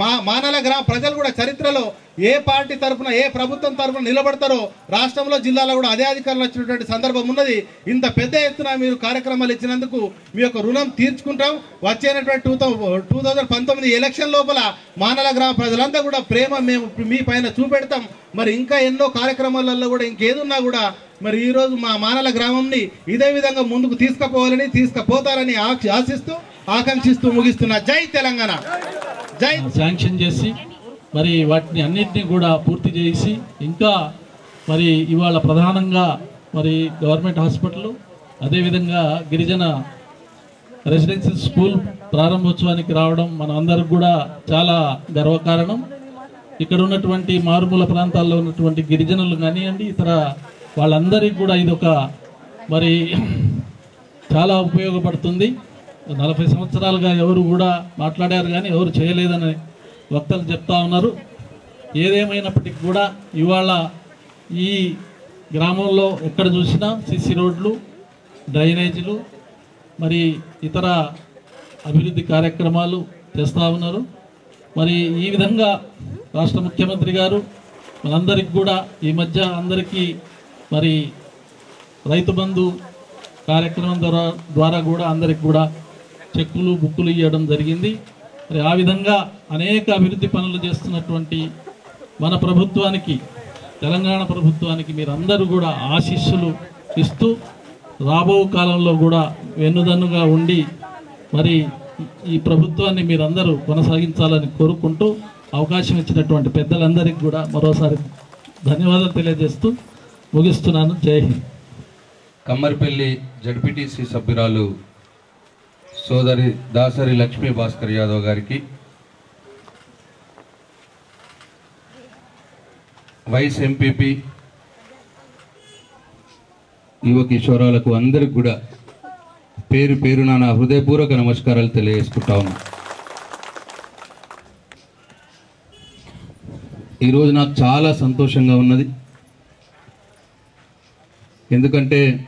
మా మానల గ్రామ ప్రజలు కూడా చరిత్రలో ఏ పార్టీ తరపున ఏ ప్రభుత్వం తరఫున నిలబడతారో రాష్ట్రంలో జిల్లాలో కూడా అదే అధికారులు వచ్చినటువంటి సందర్భం ఉన్నది. ఇంత పెద్ద ఎత్తున మీరు కార్యక్రమాలు ఇచ్చినందుకు మీ యొక్క రుణం తీర్చుకుంటాం. వచ్చేటువంటి టూ టూ థౌజండ్ పంతొమ్మిది ఎలక్షన్ లోపల మానల గ్రామ ప్రజలంతా కూడా ప్రేమ మేము మీ పైన చూపెడతాం. మరి ఇంకా ఎన్నో కార్యక్రమాలలో కూడా ఇంకేదున్నా కూడా మరి ఈరోజు మా మానల గ్రామంని ఇదే విధంగా ముందుకు తీసుకుపోవాలని తీసుకుపోతారని ఆశిస్తూ ఆకాంక్షిస్తూ ముగిస్తున్నా జై తెలంగాణ. జై శాంక్షన్ చేసి మరి వాటిని అన్నింటినీ కూడా పూర్తి చేసి ఇంకా మరి ఇవాళ ప్రధానంగా మరి గవర్నమెంట్ హాస్పిటల్ అదేవిధంగా గిరిజన రెసిడెన్షియల్ స్కూల్ ప్రారంభోత్సవానికి రావడం మన అందరికి కూడా చాలా గర్వకారణం. ఇక్కడ ఉన్నటువంటి మారుమూల ప్రాంతాల్లో ఉన్నటువంటి గిరిజనులు కానివ్వండి ఇతర వాళ్ళందరికీ కూడా ఇది ఒక మరి చాలా ఉపయోగపడుతుంది. నలభై సంవత్సరాలుగా ఎవరు కూడా మాట్లాడారు కానీ ఎవరు చేయలేదని వక్తలు చెప్తా ఉన్నారు. ఏదేమైనప్పటికీ కూడా ఇవాళ ఈ గ్రామంలో ఎక్కడ చూసినా సిసి రోడ్లు డ్రైనేజీలు మరి ఇతర అభివృద్ధి కార్యక్రమాలు చేస్తూ ఉన్నారు. మరి ఈ విధంగా రాష్ట్ర ముఖ్యమంత్రి గారు మనందరికి కూడా ఈ మధ్య అందరికీ మరి రైతు బంధు కార్యక్రమం ద్వారా ద్వారా కూడా అందరికి కూడా చెక్కులు బుక్కులు ఇవ్వడం జరిగింది. మరి ఆ విధంగా అనేక అభివృద్ధి పనులు చేస్తున్నటువంటి మన ప్రభుత్వానికి తెలంగాణ ప్రభుత్వానికి మీరందరూ కూడా ఆశీస్సులు ఇస్తూ రాబో కాలంలో కూడా వెన్నుదన్నుగా ఉండి మరి ఈ ప్రభుత్వాన్ని మీరందరూ కొనసాగించాలని కోరుకుంటూ అవకాశం ఇచ్చినటువంటి పెద్దలందరికీ కూడా మరోసారి ధన్యవాదాలు తెలియజేస్తూ ముగిస్తున్నాను. జై హింద్. కమ్మరిపల్లి జడ్పీటీసీ సభ్యురాలు సోదరి దాసరి లక్ష్మీ భాస్కర్ యాదవ్ గారికి వైస్ ఎంపీపీ యువ కిషోరాలకు అందరికి కూడా పేరు పేరు నా హృదయపూర్వక నమస్కారాలు తెలియజేసుకుంటా ఉన్నా. ఈరోజు నాకు చాలా సంతోషంగా ఉన్నది. ఎందుకంటే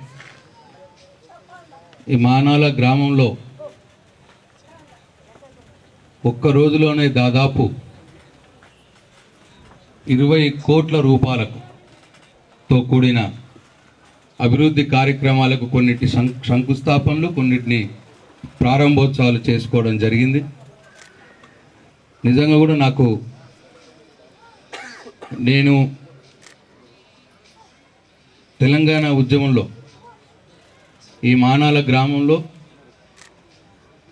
ఈ మానాల గ్రామంలో ఒక్క రోజులోనే దాదాపు ఇరవై కోట్ల రూపాయలకు తో కూడిన అభివృద్ధి కార్యక్రమాలకు కొన్నిటి శంకుస్థాపనలు కొన్నిటిని ప్రారంభోత్సవాలు చేసుకోవడం జరిగింది. నిజంగా కూడా నాకు నేను తెలంగాణ ఉద్యమంలో ఈ మానాల గ్రామంలో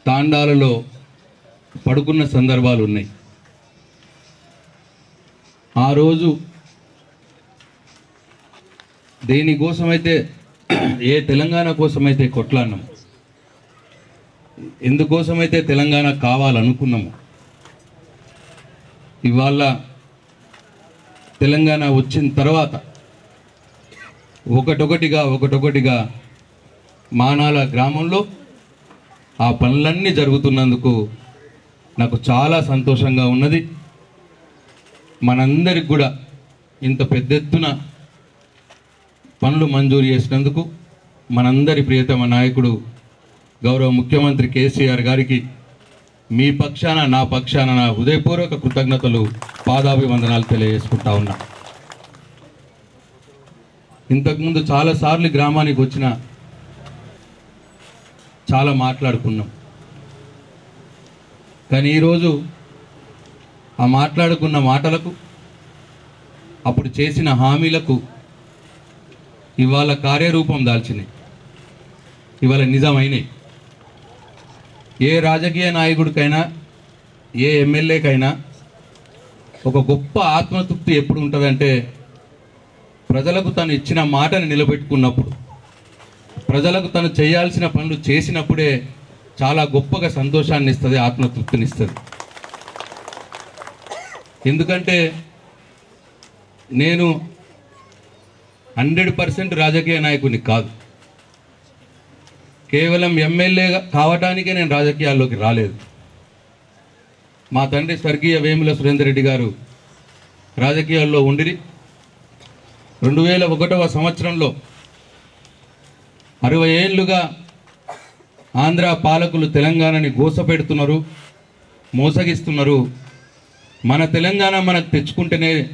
తాండాలలో పడుకున్న సందర్భాలు ఉన్నాయి. ఆ రోజు దేనికోసమైతే ఏ తెలంగాణ కోసమైతే కొట్లాడినాము ఎందుకోసమైతే తెలంగాణ కావాలనుకున్నాము ఇవాళ తెలంగాణ వచ్చిన తర్వాత ఒకటొకటిగా ఒకటొకటిగా మానాల గ్రామంలో ఆ పనులన్నీ జరుగుతున్నందుకు నాకు చాలా సంతోషంగా ఉన్నది. మనందరికి కూడా ఇంత పెద్ద ఎత్తున పనులు మంజూరు చేసినందుకు మనందరి ప్రియతమ నాయకుడు గౌరవ ముఖ్యమంత్రి కేసీఆర్ గారికి మీ పక్షాన నా పక్షాన నా హృదయపూర్వక కృతజ్ఞతలు పాదాభివందనాలు తెలియజేసుకుంటా ఉన్నా. ఇంతకుముందు చాలాసార్లు గ్రామానికి వచ్చిన చాలా మాట్లాడుకున్నాం. కానీ ఈరోజు ఆ మాట్లాడుకున్న మాటలకు అప్పుడు చేసిన హామీలకు ఇవాళ కార్యరూపం దాల్చినాయి. ఇవాళ నిజమైనవి ఏ రాజకీయ నాయకుడికైనా ఏ ఎమ్మెల్యేకైనా ఒక గొప్ప ఆత్మతృప్తి ఎప్పుడు ఉంటుందంటే ప్రజలకు తను ఇచ్చిన మాటని నిలబెట్టుకున్నప్పుడు ప్రజలకు తను చేయాల్సిన పనులు చేసినప్పుడే చాలా గొప్పగా సంతోషాన్ని ఇస్తుంది ఆత్మతృప్తిని ఇస్తుంది. ఎందుకంటే నేను హండ్రెడ్ పర్సెంట్ రాజకీయ నాయకుడిని కాదు. కేవలం ఎమ్మెల్యే కావటానికే నేను రాజకీయాల్లోకి రాలేదు. మా తండ్రి స్వర్గీయ వేముల సురేందర్ రెడ్డి గారు రాజకీయాల్లో ఉండిరి. రెండు వేల ఒకటవ సంవత్సరంలో అరవై ఏళ్ళుగా ఆంధ్ర పాలకులు తెలంగాణని గోసపెడుతున్నారు మోసగిస్తున్నారు. మన తెలంగాణ మనకు తెచ్చుకుంటేనే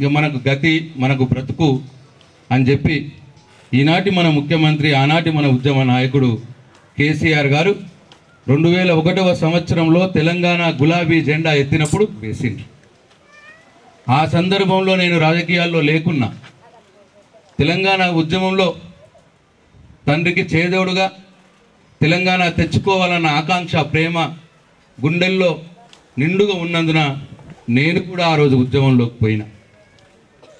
ఇక మనకు గతి మనకు బ్రతుకు అని చెప్పి ఈనాటి మన ముఖ్యమంత్రి ఆనాటి మన ఉద్యమ నాయకుడు కేసీఆర్ గారు రెండు వేల ఒకటవ సంవత్సరంలో తెలంగాణ గులాబీ జెండా ఎత్తినప్పుడు వేసింది ఆ సందర్భంలో నేను రాజకీయాల్లో లేకున్నా. తెలంగాణ ఉద్యమంలో తండ్రికి చేదోడుగా తెలంగాణ తెచ్చుకోవాలన్న ఆకాంక్ష ప్రేమ గుండెల్లో నిండుగా ఉన్నందున నేను కూడా ఆ రోజు ఉద్యమంలోకి పోయినా.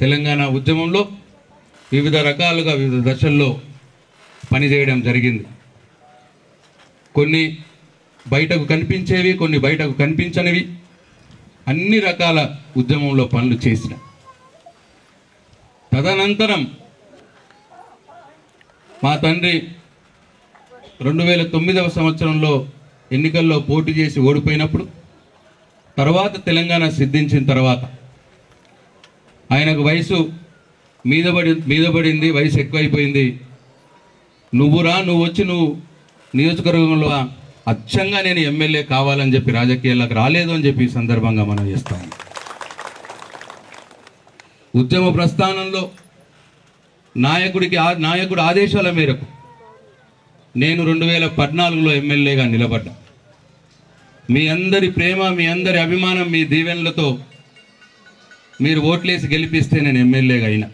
తెలంగాణ ఉద్యమంలో వివిధ రకాలుగా వివిధ దశల్లో పనిచేయడం జరిగింది. కొన్ని బయటకు కనిపించేవి కొన్ని బయటకు కనిపించనివి. అన్ని రకాల ఉద్యమంలో పనులు చేసిన. తదనంతరం మా తండ్రి రెండు వేల తొమ్మిదవ సంవత్సరంలో ఎన్నికల్లో పోటీ చేసి ఓడిపోయినప్పుడు తర్వాత తెలంగాణ సిద్ధించిన తర్వాత ఆయనకు వయసు మీద పడి మీద పడింది వయసు ఎక్కువైపోయింది. నువ్వురా నువ్వు వచ్చి నువ్వు నియోజకవర్గంలో అచ్చంగా నేను ఎమ్మెల్యే కావాలని చెప్పి రాజకీయాలకు రాలేదు అని చెప్పి ఈ సందర్భంగా మనం చేస్తాం. ఉద్యమ ప్రస్థానంలో నాయకుడికి ఆ- నాయకుడి ఆదేశాల మేరకు నేను రెండు వేల పద్నాలుగులో ఎమ్మెల్యేగా నిలబడ్డా. మీ అందరి ప్రేమ మీ అందరి అభిమానం మీ దీవెనలతో మీరు ఓట్లేసి గెలిపిస్తే నేను ఎమ్మెల్యేగా అయినా.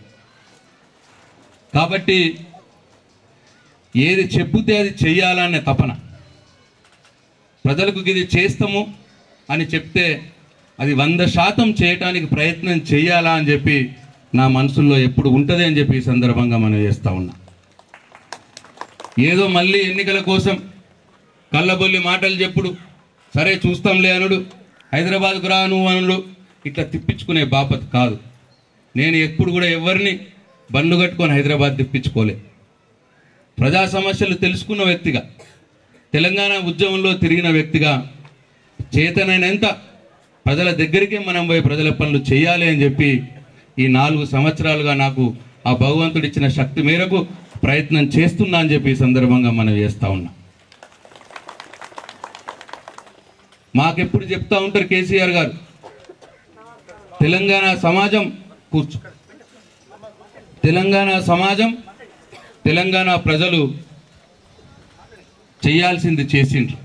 కాబట్టి ఏది చెబితే అది చెయ్యాలనే తపన. ప్రజలకు ఇది చేస్తాము అని చెప్తే అది వంద శాతం చేయటానికి ప్రయత్నం చేయాలా అని చెప్పి నా మనసులో ఎప్పుడు ఉంటుంది అని చెప్పి ఈ సందర్భంగా మనం చేస్తూ ఉన్నా. ఏదో మళ్ళీ ఎన్నికల కోసం కళ్ళబొల్లి మాటలు చెప్పుడు సరే చూస్తాంలే అనుడు హైదరాబాద్కు రాను అనుడు ఇట్లా తిప్పించుకునే బాపత్ కాదు. నేను ఎప్పుడు కూడా ఎవరిని బండ్లు కట్టుకొని హైదరాబాద్ తిప్పించుకోలే. ప్రజా సమస్యలు తెలుసుకున్న వ్యక్తిగా తెలంగాణ ఉద్యమంలో తిరిగిన వ్యక్తిగా చేతనైనంత ప్రజల దగ్గరికి మనం పోయి ప్రజల పనులు చేయాలి అని చెప్పి ఈ నాలుగు సంవత్సరాలుగా నాకు ఆ భగవంతుడు ఇచ్చిన శక్తి మేరకు ప్రయత్నం చేస్తున్నా అని చెప్పి ఈ సందర్భంగా మనం చేస్తూ ఉన్నా. మాకెప్పుడు చెప్తా ఉంటారు కేసీఆర్ గారు తెలంగాణ సమాజం కూర్చో. తెలంగాణ సమాజం తెలంగాణ ప్రజలు చేయాల్సింది చేసిండ్రు.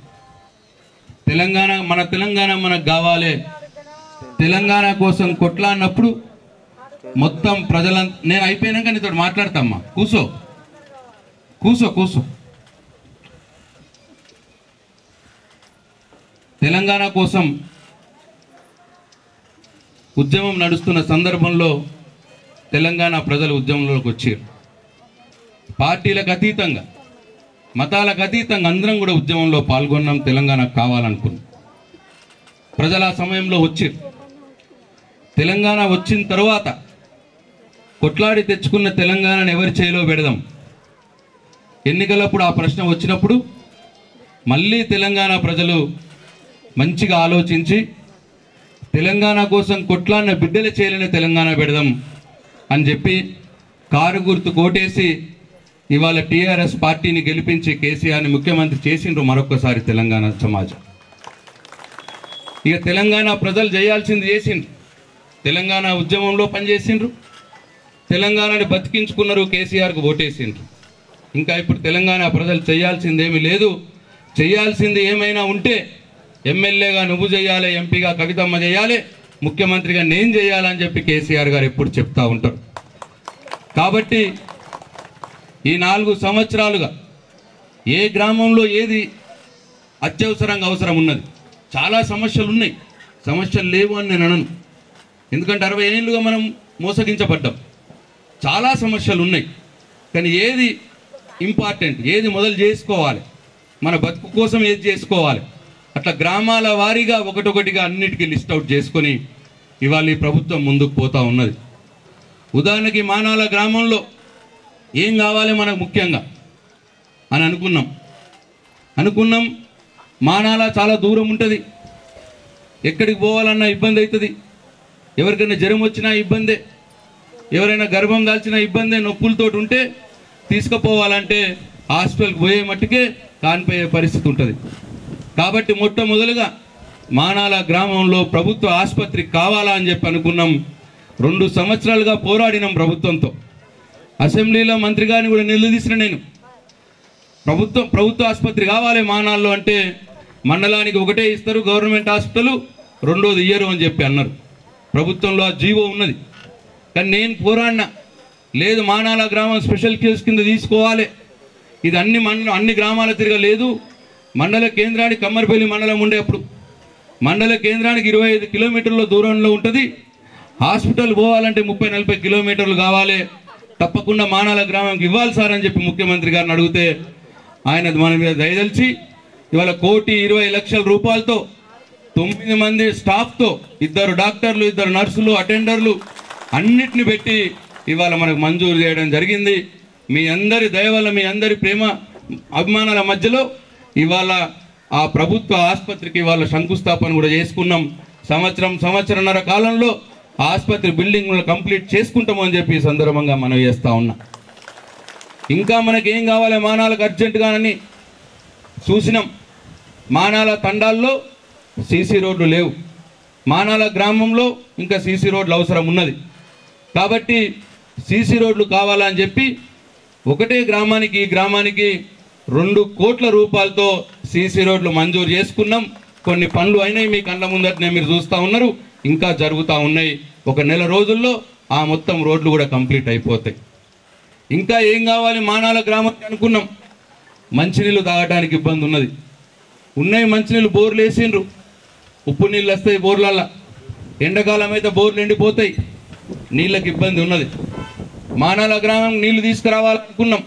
తెలంగాణ మన తెలంగాణ మనకు కావాలి. తెలంగాణ కోసం కొట్లాడినప్పుడు మొత్తం ప్రజల నేను అయిపోయినాక నీతో మాట్లాడతామ్మా. కూసో కూసో కూసో తెలంగాణ కోసం ఉద్యమం నడుస్తున్న సందర్భంలో తెలంగాణ ప్రజలు ఉద్యమంలోకి వచ్చారు. పార్టీలకు అతీతంగా మతాలకు అతీతంగా అందరం కూడా ఉద్యమంలో పాల్గొన్నాం తెలంగాణకు కావాలనుకున్నాం. ప్రజలు ఆ సమయంలో వచ్చారు. తెలంగాణ వచ్చిన తర్వాత కొట్లాడి తెచ్చుకున్న తెలంగాణను ఎవరి చేయలో పెడదాం? ఎన్నికలప్పుడు ఆ ప్రశ్న వచ్చినప్పుడు మళ్ళీ తెలంగాణ ప్రజలు మంచిగా ఆలోచించి తెలంగాణ కోసం కొట్లాన్న బిడ్డల చేయలేని తెలంగాణ పెడదాం అని చెప్పి కారు గుర్తు కోటేసి ఇవాళ టీఆర్ఎస్ పార్టీని గెలిపించి కేసీఆర్ని ముఖ్యమంత్రి చేసిండ్రు మరొకసారి తెలంగాణ సమాజం. ఇక తెలంగాణ ప్రజలు చేయాల్సింది చేసిండ్రు. తెలంగాణ ఉద్యమంలో పనిచేసిండ్రు. తెలంగాణని బతికించుకున్నారు కేసీఆర్కు ఓటేసిండ్రు. ఇంకా ఇప్పుడు తెలంగాణ ప్రజలు చేయాల్సిందేమీ లేదు. చేయాల్సింది ఏమైనా ఉంటే ఎమ్మెల్యేగా నువ్వు చేయాలి ఎంపీగా కవితమ్మ చేయాలి ముఖ్యమంత్రిగా నేను చేయాలని చెప్పి కేసీఆర్ గారు ఎప్పుడు చెప్తా ఉంటారు. కాబట్టి ఈ నాలుగు సంవత్సరాలుగా ఏ గ్రామంలో ఏది అత్యవసరంగా అవసరం ఉన్నది? చాలా సమస్యలు ఉన్నాయి. సమస్యలు లేవు అని నేను అనను. ఎందుకంటే అరవై ఏళ్ళుగా మనం మోసగించబడ్డాం. చాలా సమస్యలు ఉన్నాయి. కానీ ఏది ఇంపార్టెంట్? ఏది మొదలు చేసుకోవాలి? మన బతుకు కోసం ఏది చేసుకోవాలి? అట్లా గ్రామాల వారీగా ఒకటొకటిగా అన్నిటికీ లిస్ట్ అవుట్ చేసుకొని ఇవాళ ఈ ప్రభుత్వం ముందుకు పోతా ఉన్నది. ఉదాహరణకి మానాల గ్రామంలో ఏం కావాలి మనకు ముఖ్యంగా అని అనుకున్నాం. అనుకున్నాం మానాల చాలా దూరం ఉంటుంది. ఎక్కడికి పోవాలన్నా ఇబ్బంది అవుతుంది ఎవరికైనా జ్వరం వచ్చినా ఇబ్బందే. ఎవరైనా గర్భం దాల్చినా ఇబ్బందే. నొప్పులతో ఉంటే తీసుకుపోవాలంటే హాస్పిటల్కి పోయే మట్టుకే కానిపోయే పరిస్థితి ఉంటుంది. కాబట్టి మొట్టమొదలుగా మానాల గ్రామంలో ప్రభుత్వ ఆసుపత్రి కావాలా అని చెప్పి అనుకున్నాం. రెండు సంవత్సరాలుగా పోరాడినాం ప్రభుత్వంతో. అసెంబ్లీలో మంత్రి గారిని కూడా నిలదీసిన నేను. ప్రభుత్వం ప్రభుత్వ ఆసుపత్రి కావాలి మానాల్లో అంటే మండలానికి ఒకటే ఇస్తారు గవర్నమెంట్ హాస్పిటల్ రెండోది ఇయ్యరు అని చెప్పి అన్నారు. ప్రభుత్వంలో ఆ జీవో ఉన్నది. కానీ నేను పోరాడినా లేదు మానాల గ్రామం స్పెషల్ కేసు కింద తీసుకోవాలి. ఇది అన్ని మండలం అన్ని గ్రామాల తిరగలేదు. మండల కేంద్రానికి కమ్మరిపల్లి మండలం ఉండే అప్పుడు. మండల కేంద్రానికి ఇరవై ఐదు కిలోమీటర్ల దూరంలో ఉంటుంది. హాస్పిటల్ పోవాలంటే ముప్పై నలభై కిలోమీటర్లు కావాలి. తప్పకుండా మానాల గ్రామంకి ఇవ్వాలి సార్ అని చెప్పి ముఖ్యమంత్రి గారిని అడిగితే ఆయన మన మీద దయదలిచి ఇవాళ కోటి ఇరవై లక్షల రూపాయలతో తొమ్మిది మంది స్టాఫ్తో ఇద్దరు డాక్టర్లు ఇద్దరు నర్సులు అటెండర్లు అన్నిటిని పెట్టి ఇవాళ మనకు మంజూరు చేయడం జరిగింది. మీ అందరి దయ వల్ల మీ అందరి ప్రేమ అభిమానాల మధ్యలో ఇవాళ ఆ ప్రభుత్వ ఆసుపత్రికి ఇవాళ శంకుస్థాపన కూడా చేసుకున్నాం. సంవత్సరం సంవత్సరంన్నర కాలంలో ఆసుపత్రి బిల్డింగ్ కంప్లీట్ చేసుకుంటామని అని చెప్పి సందర్భంగా మనం చేస్తూ ఉన్నా. ఇంకా మనకి ఏం కావాలి? మానాలకు అర్జెంటుగానని చూసినాం. మానాల తండాల్లో సీసీ రోడ్లు లేవు. మానాల గ్రామంలో ఇంకా సీసీ రోడ్లు అవసరం ఉన్నది. కాబట్టి సీసీ రోడ్లు కావాలని చెప్పి ఒకటే గ్రామానికి ఈ గ్రామానికి రెండు కోట్ల రూపాయలతో సీసీ రోడ్లు మంజూరు చేసుకున్నాం. కొన్ని పనులు అయినాయి మీ కళ్ళ ముందటనే మీరు చూస్తూ ఉన్నారు. ఇంకా జరుగుతూ ఉన్నాయి. ఒక నెల రోజుల్లో ఆ మొత్తం రోడ్లు కూడా కంప్లీట్ అయిపోతాయి. ఇంకా ఏం కావాలి? మానాల గ్రామానికి అనుకున్నాం. మంచినీళ్ళు తాగడానికి ఇబ్బంది ఉన్నది. ఉన్నాయి మంచినీళ్ళు బోర్లు వేసిండ్రు. ఉప్పు నీళ్ళు వస్తాయి బోర్లల్లా. ఎండాకాలం అయితే బోర్లు ఎండిపోతాయి. నీళ్ళకి ఇబ్బంది ఉన్నది. మానాల గ్రామం నీళ్ళు తీసుకురావాలనుకున్నాం.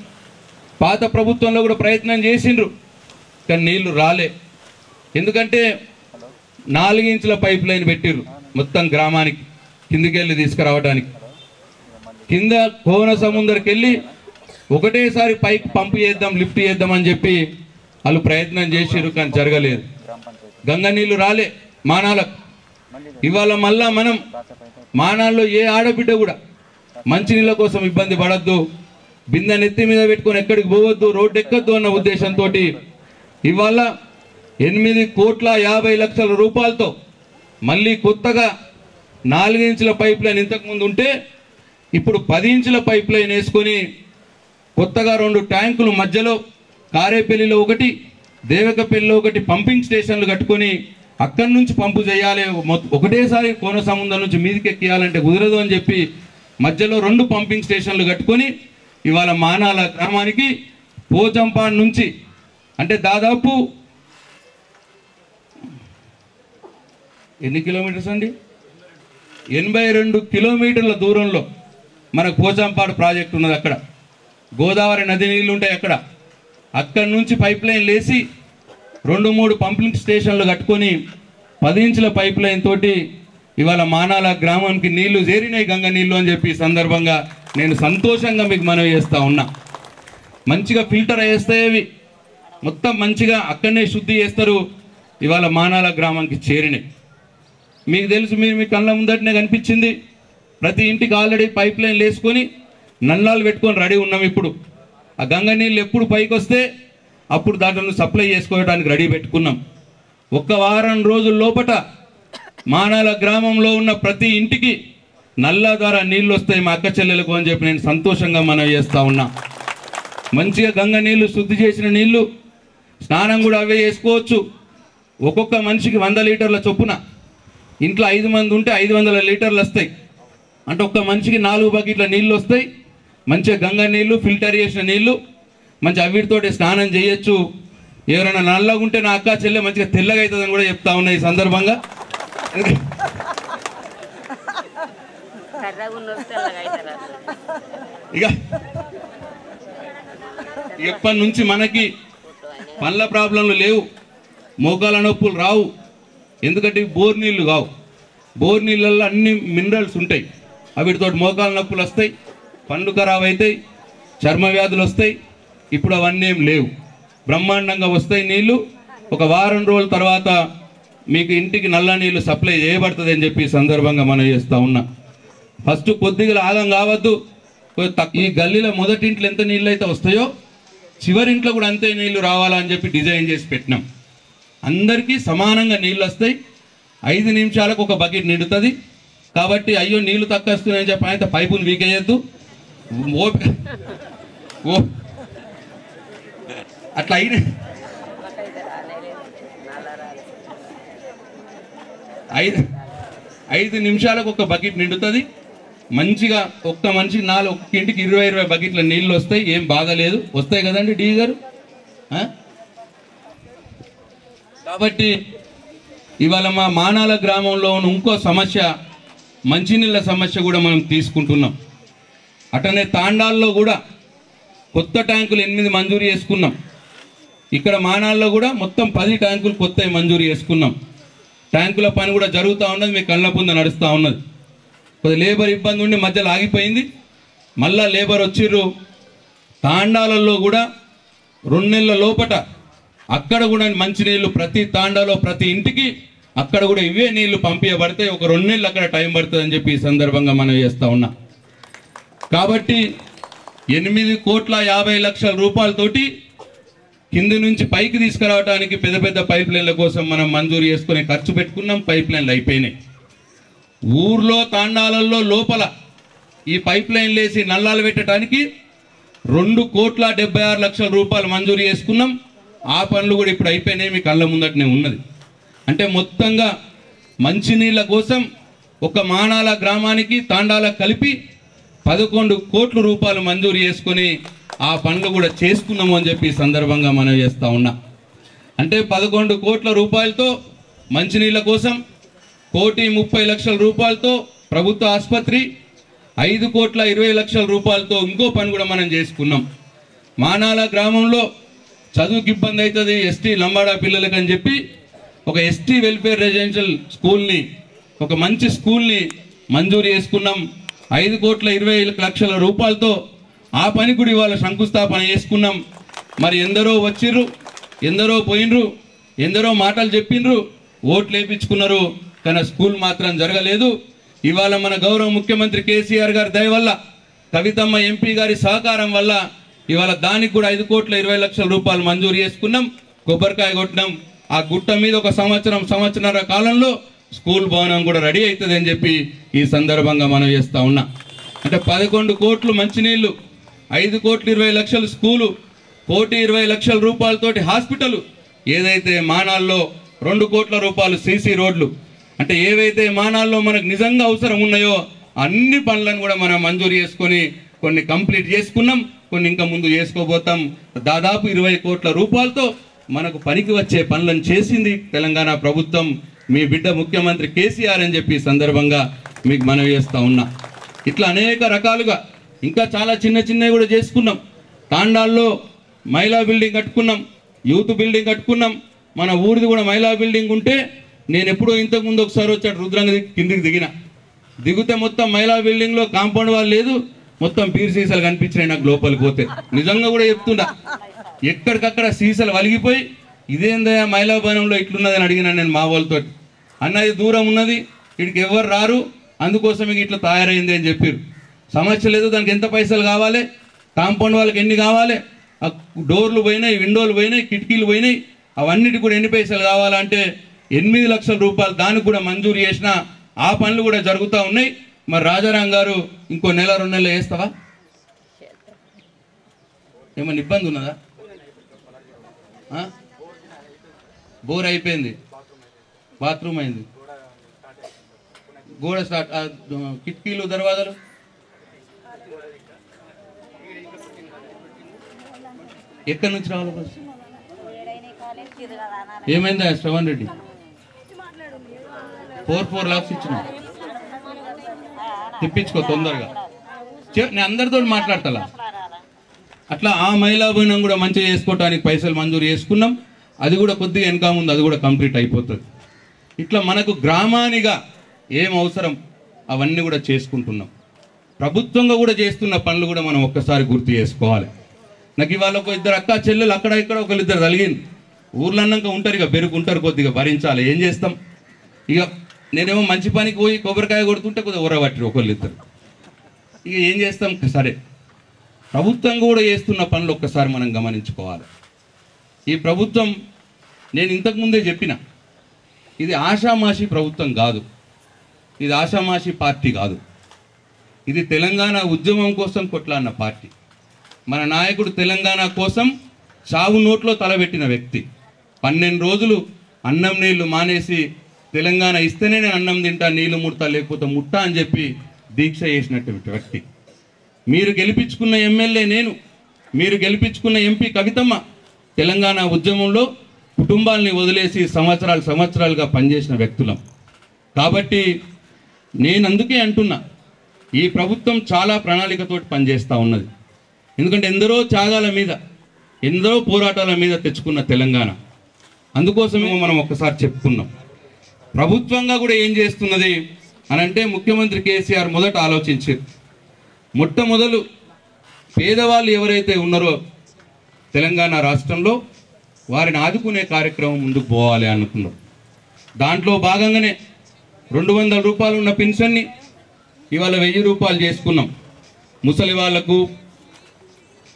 పాత ప్రభుత్వంలో కూడా ప్రయత్నం చేసిండ్రు కానీ నీళ్ళు రాలే. ఎందుకంటే నాలుగించుల పైప్ లైన్ పెట్టిర్రు మొత్తం గ్రామానికి కిందికెళ్ళి తీసుకురావడానికి కింద కోన సముందరికి వెళ్ళి ఒకటేసారి పైకి పంపు చేద్దాం లిఫ్ట్ చేద్దాం అని చెప్పి వాళ్ళు ప్రయత్నం చేసిరు కానీ జరగలేదు. గంగ నీళ్ళు రాలే మానాలకు. ఇవాళ మళ్ళా మనం మానాల్లో ఏ ఆడబిడ్డ కూడా మంచినీళ్ళ కోసం ఇబ్బంది పడద్దు. బిందె నెత్తి మీద పెట్టుకొని ఎక్కడికి పోవద్దు రోడ్డు ఎక్కద్దు అన్న ఉద్దేశంతో ఇవాళ ఎనిమిది కోట్ల యాభై లక్షల రూపాయలతో మళ్ళీ కొత్తగా నాలుగు ఇంచుల పైప్ లైన్ ఇంతకుముందు ఉంటే ఇప్పుడు పది ఇంచుల పైప్ లైన్ వేసుకొని కొత్తగా రెండు ట్యాంకులు మధ్యలో కారేపల్లిలో ఒకటి దేవకపల్లిలో ఒకటి పంపింగ్ స్టేషన్లు కట్టుకొని అక్కడి నుంచి పంపు చేయాలి. ఒకటేసారి కోన సముద్రం నుంచి మీదికి ఎక్కియాలంటే కుదరదు అని చెప్పి మధ్యలో రెండు పంపింగ్ స్టేషన్లు కట్టుకొని ఇవాళ మానాల గ్రామానికి పోచంపాడు నుంచి అంటే దాదాపు ఎన్ని కిలోమీటర్స్ అండి? ఎనభై రెండు కిలోమీటర్ల దూరంలో మనకు పోచంపాడు ప్రాజెక్ట్ ఉన్నది అక్కడ. గోదావరి నది నీళ్ళు ఉంటాయి అక్కడ. అక్కడి నుంచి పైప్ లైన్ లేసి రెండు మూడు పంపింగ్ స్టేషన్లు కట్టుకొని పది ఇంచుల పైప్ లైన్ తోటి ఇవాళ మానాల గ్రామానికి నీళ్ళు చేరినాయి గంగ నీళ్ళు అని చెప్పి సందర్భంగా నేను సంతోషంగా మీకు మనవి చేస్తూ ఉన్నా. మంచిగా ఫిల్టర్ వేస్తాయి మొత్తం మంచిగా అక్కడనే శుద్ధి చేస్తారు. ఇవాళ మానాల గ్రామానికి చేరినాయి. మీకు తెలుసు మీరు మీ కళ్ళ ముందటనే కనిపించింది. ప్రతి ఇంటికి ఆల్రెడీ పైప్ లైన్ వేసుకొని నల్లాలు పెట్టుకొని రెడీ ఉన్నాం ఇప్పుడు. ఆ గంగ నీళ్ళు ఎప్పుడు పైకి వస్తే అప్పుడు దాంట్లో సప్లై చేసుకోవడానికి రెడీ పెట్టుకున్నాం. ఒక్క వారం రోజుల లోపట మానాల గ్రామంలో ఉన్న ప్రతి ఇంటికి నల్లా ద్వారా నీళ్ళు వస్తాయి మా అక్క చెల్లెలకు అని చెప్పి నేను సంతోషంగా మనవి చేస్తూ ఉన్నా. మంచిగా గంగ నీళ్ళు శుద్ధి చేసిన నీళ్ళు స్నానం కూడా అవే చేసుకోవచ్చు. ఒక్కొక్క మనిషికి వంద లీటర్ల చొప్పున. ఇంట్లో ఐదు మంది ఉంటే ఐదు వందల లీటర్లు వస్తాయి. అంటే ఒక్క మనిషికి నాలుగు బకెట్ల నీళ్ళు వస్తాయి. మంచిగా గంగ నీళ్ళు ఫిల్టర్ చేసిన నీళ్ళు. మంచి అవిటితోటి స్నానం చేయొచ్చు. ఎవరైనా నల్లగా ఉంటే నా అక్క చెల్లె మంచిగా తెల్లగా అవుతుందని కూడా చెప్తా ఉన్నాయి ఈ సందర్భంగా. ఇక. ఎప్పటి నుంచి మనకి పండ్ల ప్రాబ్లంలు లేవు మోకాల నొప్పులు రావు ఎందుకంటే బోర్ నీళ్ళు కావు. బోర్ నీళ్ళల్లో అన్ని మినరల్స్ ఉంటాయి. అవిటితో మోకాల నొప్పులు వస్తాయి పండ్లు ఖరాబ్ అవుతాయి చర్మ వ్యాధులు వస్తాయి. ఇప్పుడు అవన్నీ ఏం లేవు. బ్రహ్మాండంగా వస్తాయి నీళ్ళు. ఒక వారం రోజుల తర్వాత మీకు ఇంటికి నల్ల నీళ్ళు సప్లై చేయబడుతుంది అని చెప్పి సందర్భంగా మనం చేస్తూ ఉన్నా. ఫస్ట్ కొద్దిగా ఆదం కావద్దు. ఈ గల్లీలో మొదటి ఇంట్లో ఎంత నీళ్ళు అయితే వస్తాయో చివరి ఇంట్లో కూడా అంతే నీళ్ళు రావాలని చెప్పి డిజైన్ చేసి పెట్టినాం. అందరికీ సమానంగా నీళ్ళు వస్తాయి. ఐదు నిమిషాలకు ఒక బకెట్ నిండుతుంది. కాబట్టి అయ్యో నీళ్ళు తక్కువ వస్తున్నాయని చెప్పి ఆయన పైపులు వీకేయద్దు ఓపి ఓ అట్లా అయినా ఐదు ఐదు నిమిషాలకు ఒక బకెట్ నిండుతుంది. మంచిగా ఒక్క మనిషికి నాలుగు ఒక్క ఇంటికి ఇరవై ఇరవై బకెట్ల నీళ్ళు వస్తాయి. ఏం బాధలేదు వస్తాయి కదండి డి గారు కాబట్టి ఇవాళ మా మానాల గ్రామంలో ఉన్న ఇంకో సమస్య మంచినీళ్ళ సమస్య కూడా మనం తీసుకుంటున్నాం. అటనే తాండాల్లో కూడా కొత్త ట్యాంకులు ఎనిమిది మంజూరు చేసుకున్నాం. ఇక్కడ మానాల్లో కూడా మొత్తం పది ట్యాంకులు కొత్తవి మంజూరు చేసుకున్నాం. ట్యాంకుల పని కూడా జరుగుతూ ఉన్నది మీ కళ్ళ ముందు నడుస్తూ ఉన్నది. కొద్ది లేబర్ ఇబ్బంది ఉండి మధ్యలో ఆగిపోయింది. మళ్ళా లేబర్ వచ్చిర్రు. తాండాలలో కూడా రెండు నెలల లోపట అక్కడ కూడా మంచినీళ్ళు ప్రతి తాండాలో ప్రతి ఇంటికి అక్కడ కూడా ఇవే నీళ్ళు పంపించబడితే ఒక రెండు నెలలు అక్కడ టైం పడుతుంది అని చెప్పి ఈ సందర్భంగా మనం చేస్తూ ఉన్నా. కాబట్టి ఎనిమిది కోట్ల యాభై లక్షల రూపాయలతోటి కింది నుంచి పైకి తీసుకురావడానికి పెద్ద పెద్ద పైప్ లైన్ల కోసం మనం మంజూరు చేసుకుని ఖర్చు పెట్టుకున్నాం పైప్ లైన్లు అయిపోయినాయి. ఊర్లో తాండాలలో లోపల ఈ పైప్ లైన్లు వేసి నల్లాలు పెట్టడానికి రెండు కోట్ల డెబ్బై ఆరు లక్షల రూపాయలు మంజూరు చేసుకున్నాం. ఆ పనులు కూడా ఇప్పుడు అయిపోయినాయి మీ కళ్ళ ముందటనే ఉన్నది. అంటే మొత్తంగా మంచినీళ్ళ కోసం ఒక మానాల గ్రామానికి తాండాల కలిపి పదకొండు కోట్ల రూపాయలు మంజూరు చేసుకొని ఆ పనులు కూడా చేసుకున్నాము అని చెప్పి సందర్భంగా మనం చేస్తూ ఉన్నా. అంటే పదకొండు కోట్ల రూపాయలతో మంచినీళ్ళ కోసం కోటి ముప్పై లక్షల రూపాయలతో ప్రభుత్వ ఆసుపత్రి ఐదు కోట్ల ఇరవై లక్షల రూపాయలతో ఇంకో పని కూడా మనం చేసుకున్నాం. మానాల గ్రామంలో చదువుకి ఇబ్బంది అవుతుంది ఎస్టీ లంబాడా పిల్లలకు అని చెప్పి ఒక ఎస్టీ వెల్ఫేర్ రెసిడెన్షియల్ స్కూల్ని ఒక మంచి స్కూల్ని మంజూరు చేసుకున్నాం. ఐదు కోట్ల ఇరవై లక్షల రూపాయలతో ఆ పని కూడా ఇవాళ శంకుస్థాపన చేసుకున్నాం. మరి ఎందరో వచ్చిర్రు ఎందరో పోయినరు ఎందరో మాటలు చెప్పిండ్రు ఓట్లు వేపించుకున్నారు. కానీ స్కూల్ మాత్రం జరగలేదు. ఇవాళ మన గౌరవ ముఖ్యమంత్రి కేసీఆర్ గారి దయ వల్ల కవితమ్మ ఎంపీ గారి సహకారం వల్ల ఇవాళ దానికి కూడా ఐదు కోట్ల ఇరవై లక్షల రూపాయలు మంజూరు చేసుకున్నాం. కొబ్బరికాయ కొట్టినాం. ఆ గుట్ట మీద ఒక సంవత్సరం సంవత్సరాల కాలంలో స్కూల్ భవనం కూడా రెడీ అవుతుంది అని చెప్పి ఈ సందర్భంగా మనం చేస్తా ఉన్నా. అంటే పదకొండు కోట్లు మంచినీళ్ళు ఐదు కోట్లు ఇరవై లక్షలు స్కూలు కోటి ఇరవై లక్షల రూపాయలతోటి హాస్పిటల్ ఏదైతే మానాల్లో రెండు కోట్ల రూపాయలు సీసీ రోడ్లు అంటే ఏవైతే మానాల్లో మనకు నిజంగా అవసరం ఉన్నాయో అన్ని పనులను కూడా మనం మంజూరు చేసుకొని కొన్ని కంప్లీట్ చేసుకున్నాం కొన్ని ఇంకా ముందు చేసుకోబోతాం. దాదాపు ఇరవై కోట్ల రూపాయలతో మనకు పనికి వచ్చే పనులను చేసింది తెలంగాణ ప్రభుత్వం. మీ బిడ్డ ముఖ్యమంత్రి కేసీఆర్ అని చెప్పి సందర్భంగా మీకు మనవి చేస్తూ ఉన్నా. ఇట్లా అనేక రకాలుగా ఇంకా చాలా చిన్న చిన్నవి కూడా చేసుకున్నాం. తాండాల్లో మహిళా బిల్డింగ్ కట్టుకున్నాం యూత్ బిల్డింగ్ కట్టుకున్నాం. మన ఊరిది కూడా మహిళా బిల్డింగ్ ఉంటే నేను ఎప్పుడో ఇంతకు ముందు ఒకసారి వచ్చాడు రుద్రంగ కిందికి దిగిన. దిగితే మొత్తం మహిళా బిల్డింగ్లో కాంపౌండ్ వాళ్ళు లేదు మొత్తం పీర్ సీసాలు కనిపించినాయి నాకు లోపలికి పోతే. నిజంగా కూడా చెప్తున్నా ఎక్కడికక్కడ సీసాలు వలిగిపోయి ఇదేందయ్యా మైలాభవనంలో ఇట్లున్నదని అడిగినా నేను మా వాళ్ళతో అన్నది దూరం ఉన్నది ఇక్కడికి ఎవరు రారు అందుకోసం ఇక ఇట్లా తయారైంది అని చెప్పారు సమస్య లేదు దానికి ఎంత పైసలు కావాలి కాంపౌండ్ వాళ్ళకి ఎన్ని కావాలి ఆ డోర్లు పోయినాయి విండోలు పోయినాయి కిటికీలు పోయినాయి అవన్నిటి కూడా ఎన్ని పైసలు కావాలంటే ఎనిమిది లక్షల రూపాయలు దానికి కూడా మంజూరు చేసిన ఆ పనులు కూడా జరుగుతూ ఉన్నాయి. మరి రాజారాం గారు ఇంకో నెల రెండు నెలలు వేస్తావా? ఏమైనా ఇబ్బంది ఉన్నదా? బోర్ అయిపోయింది. బాత్రూమ్ అయింది. గోడ స్టార్ట్ కిటికీలు దర్వాజాలు? ఎక్కడి నుంచి రావాలి బస్? ఏమైందా శ్రవణ్ రెడ్డి? ఫోర్ ఫోర్ లాక్స్ ఇచ్చిన. తెప్పించుకో తొందరగా. నేను అందరితో మాట్లాడతా అట్లా ఆ మహిళా భవనం కూడా మంచిగా చేసుకోవటానికి పైసలు మంజూరు చేసుకున్నాం. అది కూడా కొద్దిగా వెనక ముందు అది కూడా కంప్లీట్ అయిపోతుంది. ఇట్లా మనకు గ్రామానిగా ఏం అవసరం? అవన్నీ కూడా చేసుకుంటున్నాం. ప్రభుత్వంగా కూడా చేస్తున్న పనులు కూడా మనం ఒక్కసారి గుర్తు చేసుకోవాలి. నాకు ఇవాళ ఒక ఇద్దరు అక్క చెల్లెలు అక్కడ ఇక్కడ ఒకరిద్దరు తలిగింది ఊర్లో అన్నాక ఉంటారు ఇక పెరుగుంటారు కొద్దిగా భరించాలి. ఏం చేస్తాం? ఇక నేనేమో మంచి పనికి పోయి కొబ్బరికాయ కొడుతుంటే కొద్దిగా ఉర్రబట్టి ఒకళ్ళిద్దరు ఇక ఏం చేస్తాం? సరే. ప్రభుత్వం కూడా చేస్తున్న పనులు ఒక్కసారి మనం గమనించుకోవాలి. ఈ ప్రభుత్వం నేను ఇంతకుముందే చెప్పిన. ఇది ఆషామాషి ప్రభుత్వం కాదు. ఇది ఆషామాషి పార్టీ కాదు. ఇది తెలంగాణ ఉద్యమం కోసం కొట్లాడిన పార్టీ. మన నాయకుడు తెలంగాణ కోసం చావు నోట్లో తలబెట్టిన వ్యక్తి. పన్నెండు రోజులు అన్నం నీళ్ళు మానేసి తెలంగాణ ఇస్తేనే నేను అన్నం తింటా నీళ్ళు ముడతా లేకపోతే ముట్టా అని చెప్పి దీక్ష చేసినటువంటి వ్యక్తి. మీరు గెలిపించుకున్న ఎమ్మెల్యే నేను. మీరు గెలిపించుకున్న ఎంపీ కవితమ్మ. తెలంగాణ ఉద్యమంలో కుటుంబాల్ని వదిలేసి సంవత్సరాలు సంవత్సరాలుగా పనిచేసిన వ్యక్తులం. కాబట్టి నేను అందుకే అంటున్నా ఈ ప్రభుత్వం చాలా ప్రణాళికతోటి పనిచేస్తూ ఉన్నది. ఎందుకంటే ఎందరో త్యాగాల మీద ఎందరో పోరాటాల మీద తెచ్చుకున్న తెలంగాణ. అందుకోసమే మనం ఒక్కసారి చెప్పుకున్నాం. ప్రభుత్వంగా కూడా ఏం చేస్తున్నది అని అంటే ముఖ్యమంత్రి కేసీఆర్ మొదట ఆలోచించారు. మొట్టమొదలు పేదవాళ్ళు ఎవరైతే ఉన్నారో తెలంగాణ రాష్ట్రంలో వారిని ఆదుకునే కార్యక్రమం ముందుకు పోవాలి అనుకున్నాం. దాంట్లో భాగంగానే రెండు వందల రూపాయలు ఉన్న పెన్షన్ని ఇవాళ వెయ్యి రూపాయలు చేసుకున్నాం. ముసలి వాళ్ళకు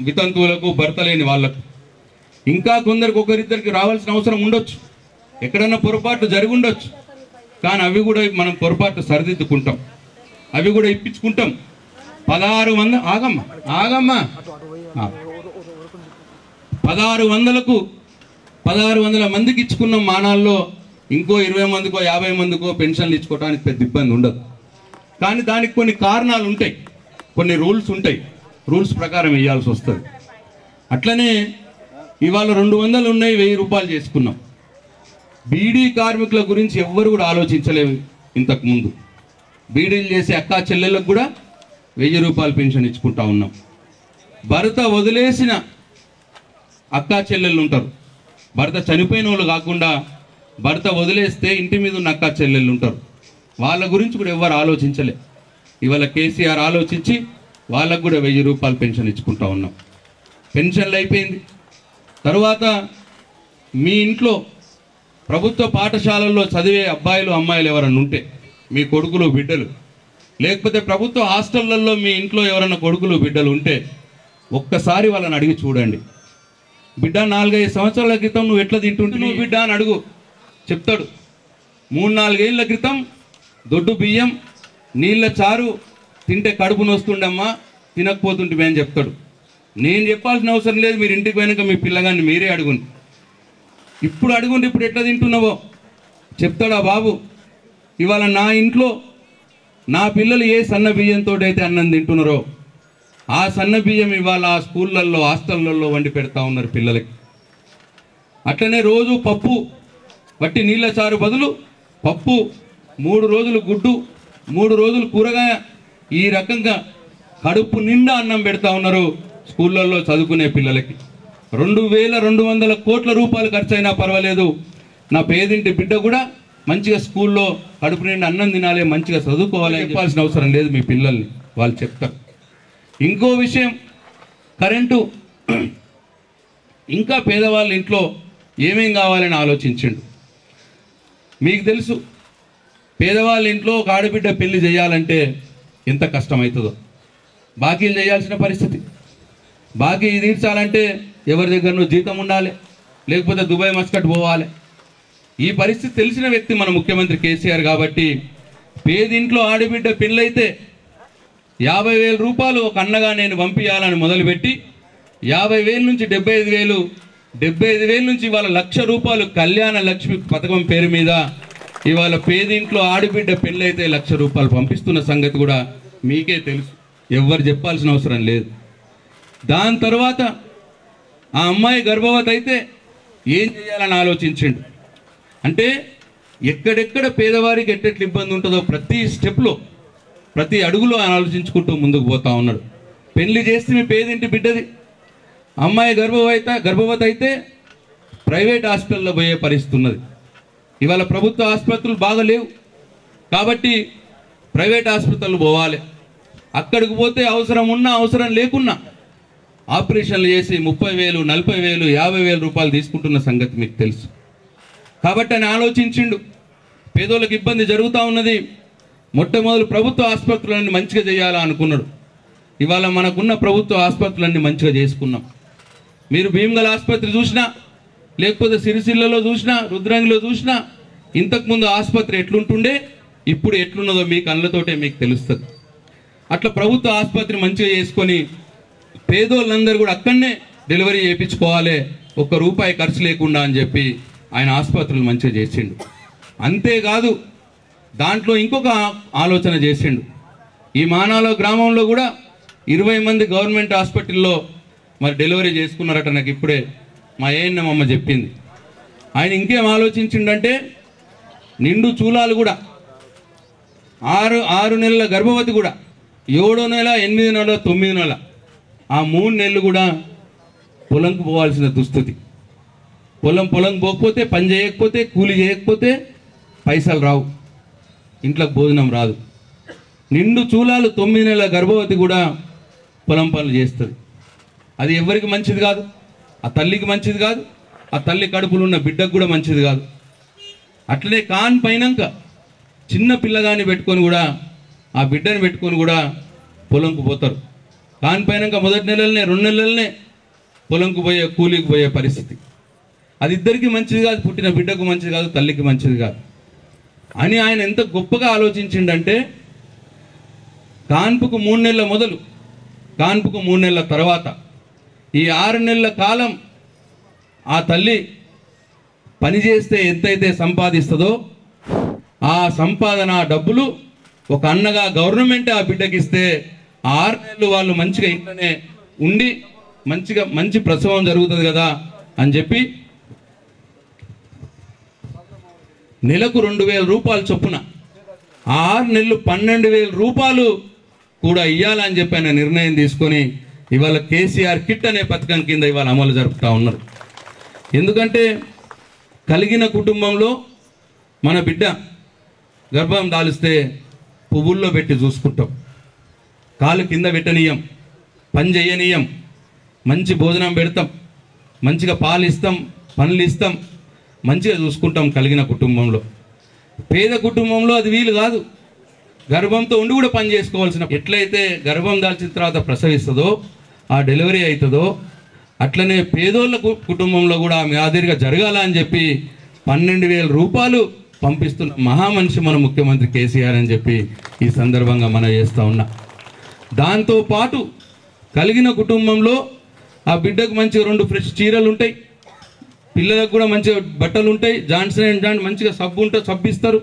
వితంతువులకు భర్త లేని వాళ్ళకు ఇంకా కొందరికి ఒకరిద్దరికి రావాల్సిన అవసరం ఉండొచ్చు. ఎక్కడన్నా పొరపాటు జరిగి ఉండొచ్చు. కానీ అవి కూడా మనం పొరపాటు సరిదిద్దుకుంటాం. అవి కూడా ఇప్పించుకుంటాం. పదహారు వంద ఆగమ్మ ఆగమ్మా. పదహారు వందలకు పదహారు వందల మందికి ఇచ్చుకున్న మానాల్లో ఇంకో ఇరవై మందికో యాభై మందికో పెన్షన్లు ఇచ్చుకోవడానికి పెద్ద ఇబ్బంది ఉండదు. కానీ దానికి కొన్ని కారణాలు ఉంటాయి. కొన్ని రూల్స్ ఉంటాయి. రూల్స్ ప్రకారం వేయాల్సి వస్తుంది. అట్లనే ఇవాళ రెండు వందలు ఉన్నాయి వెయ్యి రూపాయలు చేసుకున్నాం. బీడీ కార్మికుల గురించి ఎవ్వరు కూడా ఆలోచించలేవు ఇంతకు ముందు. బీడీలు చేసే అక్కా చెల్లెళ్ళకు కూడా వెయ్యి రూపాయలు పెన్షన్ ఇచ్చుకుంటా ఉన్నాం. భర్త వదిలేసిన అక్కా చెల్లెళ్ళు ఉంటారు. భర్త చనిపోయిన వాళ్ళు కాకుండా భర్త వదిలేస్తే ఇంటి మీద ఉన్న అక్కా చెల్లెళ్ళు ఉంటారు. వాళ్ళ గురించి కూడా ఎవరు ఆలోచించలే. ఇవాళ కేసీఆర్ ఆలోచించి వాళ్ళకు కూడా వెయ్యి రూపాయలు పెన్షన్ ఇచ్చుకుంటా ఉన్నాం. పెన్షన్లు అయిపోయింది. తరువాత మీ ఇంట్లో ప్రభుత్వ పాఠశాలల్లో చదివే అబ్బాయిలు అమ్మాయిలు ఎవరన్నా ఉంటే మీ కొడుకులు బిడ్డలు లేకపోతే ప్రభుత్వ హాస్టళ్ళలో మీ ఇంట్లో ఎవరైనా కొడుకులు బిడ్డలు ఉంటే ఒక్కసారి వాళ్ళని అడిగి చూడండి. బిడ్డ నాలుగైదు సంవత్సరాల క్రితం నువ్వు ఎట్లా తింటుంటే నువ్వు బిడ్డ అని అడుగు. చెప్తాడు. మూడు నాలుగేళ్ళ క్రితం దొడ్డు బియ్యం నీళ్ళ చారు తింటే కడుపు నొస్తుండమ్మా తినకపోతుంటే అని చెప్తాడు. నేను చెప్పాల్సిన అవసరం లేదు మీరు ఇంటికి పోయినాక మీ పిల్లగాన్ని మీరే అడుగుని ఇప్పుడు అడుగుండి ఇప్పుడు ఎట్లా తింటున్నావో? చెప్తాడా బాబు. ఇవాళ నా ఇంట్లో నా పిల్లలు ఏ సన్న బియ్యంతో అయితే అన్నం తింటున్నారో ఆ సన్న బియ్యం ఇవాళ ఆ స్కూళ్ళల్లో హాస్టళ్ళల్లో వండి పెడతా ఉన్నారు పిల్లలకి. అట్లనే రోజు పప్పు వట్టి నీళ్ళ చారు బదులు పప్పు మూడు రోజులు గుడ్డు మూడు రోజులు కూరగాయ ఈ రకంగా కడుపు నిండా అన్నం పెడతా ఉన్నారు స్కూళ్ళల్లో చదువుకునే పిల్లలకి. రెండు వేల రెండు వందల కోట్ల రూపాయలు ఖర్చు అయినా పర్వాలేదు. నా పేదింటి బిడ్డ కూడా మంచిగా స్కూల్లో కడుపు నిండా అన్నం తినాలి మంచిగా చదువుకోవాలి చెప్పాల్సిన అవసరం లేదు మీ పిల్లల్ని. వాళ్ళు చెప్తారు. ఇంకో విషయం కరెంటు. ఇంకా పేదవాళ్ళ ఇంట్లో ఏమేం కావాలని ఆలోచించిండు? మీకు తెలుసు పేదవాళ్ళ ఇంట్లో ఒక ఆడబిడ్డ పెళ్ళి చేయాలంటే ఎంత కష్టమవుతుందో బాకీలు చేయాల్సిన పరిస్థితి. బాకీ తీర్చాలంటే ఎవరి దగ్గర జీతం ఉండాలి లేకపోతే దుబాయ్ మస్కట్ పోవాలి. ఈ పరిస్థితి తెలిసిన వ్యక్తి మన ముఖ్యమంత్రి కేసీఆర్ కాబట్టి పేదింట్లో ఆడబిడ్డ పెళ్ళైతే యాభై వేల రూపాయలు ఒక అన్నగా నేను పంపించాలని మొదలుపెట్టి యాభై వేల నుంచి డెబ్బై ఐదు వేలు డెబ్బై ఐదు వేల నుంచి ఇవాళ లక్ష రూపాయలు కళ్యాణ లక్ష్మి పథకం పేరు మీద ఇవాళ పేదింట్లో ఆడబిడ్డ పెళ్ళైతే లక్ష రూపాయలు పంపిస్తున్న సంగతి కూడా మీకే తెలుసు. ఎవ్వరు చెప్పాల్సిన అవసరం లేదు. దాని తర్వాత ఆ అమ్మాయి గర్భవతి అయితే ఏం చేయాలని ఆలోచించిండు? అంటే ఎక్కడెక్కడ పేదవారికి ఎట్టెట్లు ఇబ్బంది ఉంటుందో ప్రతి స్టెప్లో ప్రతి అడుగులో ఆయన ఆలోచించుకుంటూ ముందుకు పోతా ఉన్నాడు. పెళ్ళి చేస్తే మీ పేదింటి బిడ్డది. అమ్మాయి గర్భవత గర్భవతి అయితే ప్రైవేట్ హాస్పిటల్లో పోయే పరిస్థితి ఉన్నది. ఇవాళ ప్రభుత్వ ఆసుపత్రులు బాగా లేవు. కాబట్టి ప్రైవేట్ హాస్పిటల్ పోవాలి. అక్కడికి పోతే అవసరం ఉన్నా అవసరం లేకున్నా ఆపరేషన్లు చేసి ముప్పై వేలు నలభై వేలు యాభై వేల రూపాయలు తీసుకుంటున్న సంగతి మీకు తెలుసు. కాబట్టి ఆయన ఆలోచించిండు. పేదోళ్ళకి ఇబ్బంది జరుగుతూ ఉన్నది. మొట్టమొదలు ప్రభుత్వ ఆసుపత్రులన్నీ మంచిగా చేయాలా అనుకున్నాడు. ఇవాళ మనకున్న ప్రభుత్వ ఆసుపత్రులన్నీ మంచిగా చేసుకున్నాం. మీరు భీమగల్ ఆసుపత్రి చూసినా లేకపోతే సిరిసిల్లలో చూసినా రుద్రంగిలో చూసినా ఇంతకుముందు ఆసుపత్రి ఎట్లుంటుండే ఇప్పుడు ఎట్లున్నదో మీ కళ్ళతోటే మీకు తెలుస్తుంది. అట్లా ప్రభుత్వ ఆసుపత్రి మంచిగా చేసుకొని పేదోళ్ళందరూ కూడా అక్కడనే డెలివరీ చేయించుకోవాలి ఒక్క రూపాయి ఖర్చు లేకుండా అని చెప్పి ఆయన ఆసుపత్రులు మంచిగా చేసిండు. అంతేకాదు దాంట్లో ఇంకొక ఆలోచన చేసిండు. ఈ మానాల గ్రామంలో కూడా ఇరవై మంది గవర్నమెంట్ హాస్పిటల్లో మరి డెలివరీ చేసుకున్నారట నాకు ఇప్పుడే మా ఏఎన్ఎం అమ్మ చెప్పింది. ఆయన ఇంకేం ఆలోచించిండంటే నిండు చూలాలు కూడా ఆరు ఆరు నెలల గర్భవతి కూడా ఏడో నెల ఎనిమిది నెల తొమ్మిది నెల ఆ మూడు నెలలు కూడా పొలంకు పోవాల్సిన దుస్థితి. పొలం పొలం పోకపోతే పని చేయకపోతే కూలి చేయకపోతే పైసలు రావు. ఇంట్లోకి భోజనం రాదు. నిండు చూలాలు తొమ్మిది నెలల గర్భవతి కూడా పొలం పనులు చేస్తుంది. అది ఎవరికి మంచిది కాదు. ఆ తల్లికి మంచిది కాదు. ఆ తల్లి కడుపులో ఉన్న బిడ్డకు కూడా మంచిది కాదు. అట్లనే కాన్ పైనాక చిన్న పిల్లగాని పెట్టుకొని కూడా ఆ బిడ్డని పెట్టుకొని కూడా పొలంకు పోతారు. కాన్ పైనాక మొదటి నెలలనే రెండు నెలలనే పొలంకు పోయే కూలికి పోయే పరిస్థితి. అది ఇద్దరికి మంచిది కాదు పుట్టిన బిడ్డకు మంచిది కాదు తల్లికి మంచిది కాదు. అని ఆయన ఎంత గొప్పగా ఆలోచించిండంటే కాన్పుకు మూడు నెలల మొదలు కాన్పుకు మూడు నెలల తర్వాత ఈ ఆరు నెలల కాలం ఆ తల్లి పని చేస్తే ఎంతైతే సంపాదిస్తుందో ఆ సంపాదన డబ్బులు ఒక అన్నగా గవర్నమెంట్ ఆ బిడ్డకిస్తే ఆ ఆరు నెలలు వాళ్ళు మంచిగా ఇంట్లోనే ఉండి మంచిగా మంచి ప్రసవం జరుగుతుంది కదా అని చెప్పి నెలకు రెండు వేల రూపాయలు చొప్పున. ఆరు నెలలు పన్నెండు వేల రూపాయలు కూడా ఇవ్వాలని చెప్పి ఆయన నిర్ణయం తీసుకొని ఇవాళ కేసీఆర్ కిట్ అనే పథకం కింద ఇవాళ అమలు జరుపుతూ ఉన్నారు. ఎందుకంటే కలిగిన కుటుంబంలో మన బిడ్డ గర్భం దాలిస్తే పువ్వుల్లో పెట్టి చూసుకుంటాం. కాలు కింద పెట్టనీయం పని చేయనీయం మంచి భోజనం పెడతాం మంచిగా పాలు ఇస్తాం పనులు ఇస్తాం మంచిగా చూసుకుంటాం కలిగిన కుటుంబంలో. పేద కుటుంబంలో అది వీలు కాదు. గర్భంతో ఉండి కూడా పని చేసుకోవాల్సిన ఎట్లయితే గర్భం దాల్చిన తర్వాత ప్రసవిస్తుందో ఆ డెలివరీ అవుతుందో అట్లనే పేదోళ్ళ కు- కుటుంబంలో కూడా ఆమె మాదిరిగా జరగాల అని చెప్పి పన్నెండు వేల రూపాయలు పంపిస్తున్న మహామనిషి మన ముఖ్యమంత్రి కేసీఆర్ అని చెప్పి ఈ సందర్భంగా మనం చేస్తూ ఉన్నా. దాంతో పాటు కలిగిన కుటుంబంలో ఆ బిడ్డకు మంచిగా రెండు ఫ్రెష్ చీరలు ఉంటాయి. పిల్లలకు కూడా మంచిగా బట్టలు ఉంటాయి జాన్సన్ అండ్ జాన్ మంచిగా సబ్బు ఉంటుంది సబ్బు ఇస్తారు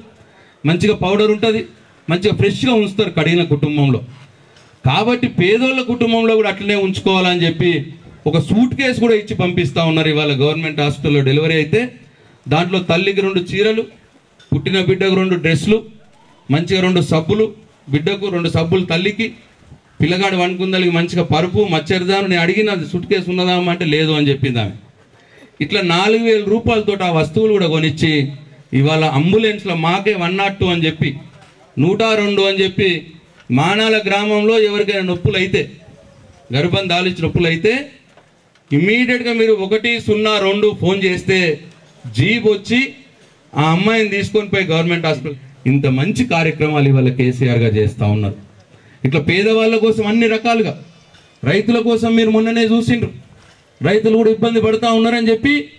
మంచిగా పౌడర్ ఉంటుంది మంచిగా ఫ్రెష్గా ఉంచుతారు కడిగిన కుటుంబంలో. కాబట్టి పేదోళ్ళ కుటుంబంలో కూడా అట్లనే ఉంచుకోవాలని చెప్పి ఒక సూట్ కేసు కూడా ఇచ్చి పంపిస్తా ఉన్నారు ఇవాళ గవర్నమెంట్ హాస్పిటల్లో డెలివరీ అయితే. దాంట్లో తల్లికి రెండు చీరలు పుట్టిన బిడ్డకు రెండు డ్రెస్సులు మంచిగా రెండు సబ్బులు బిడ్డకు రెండు సబ్బులు తల్లికి పిల్లగాడు వణుకుందలికి మంచిగా పరుపు మచ్చరిదాను నేను అడిగిన సూట్ కేసు ఉన్నదా అంటే లేదు అని చెప్పింది ఆమె. ఇట్లా నాలుగు వేల రూపాయలతో ఆ వస్తువులు కూడా కొనిచ్చి ఇవాళ అంబులెన్స్లో మాకే వన్ నాట్ టూ అని చెప్పి నూట రెండు అని చెప్పి మానాల గ్రామంలో ఎవరికైనా నొప్పులు అయితే గర్భం దాల్చి నొప్పులు అయితే ఇమ్మీడియట్గా మీరు ఒకటి సున్నా రెండు ఫోన్ చేస్తే జీప్ వచ్చి ఆ అమ్మాయిని తీసుకొని పోయి గవర్నమెంట్ హాస్పిటల్. ఇంత మంచి కార్యక్రమాలు ఇవాళ కేసీఆర్గా చేస్తూ ఉన్నారు. ఇట్లా పేదవాళ్ళ కోసం అన్ని రకాలుగా రైతుల కోసం మీరు మొన్ననే చూసిండ్రు. రైతులు కూడా ఇబ్బంది పడుతూ ఉన్నారని చెప్పి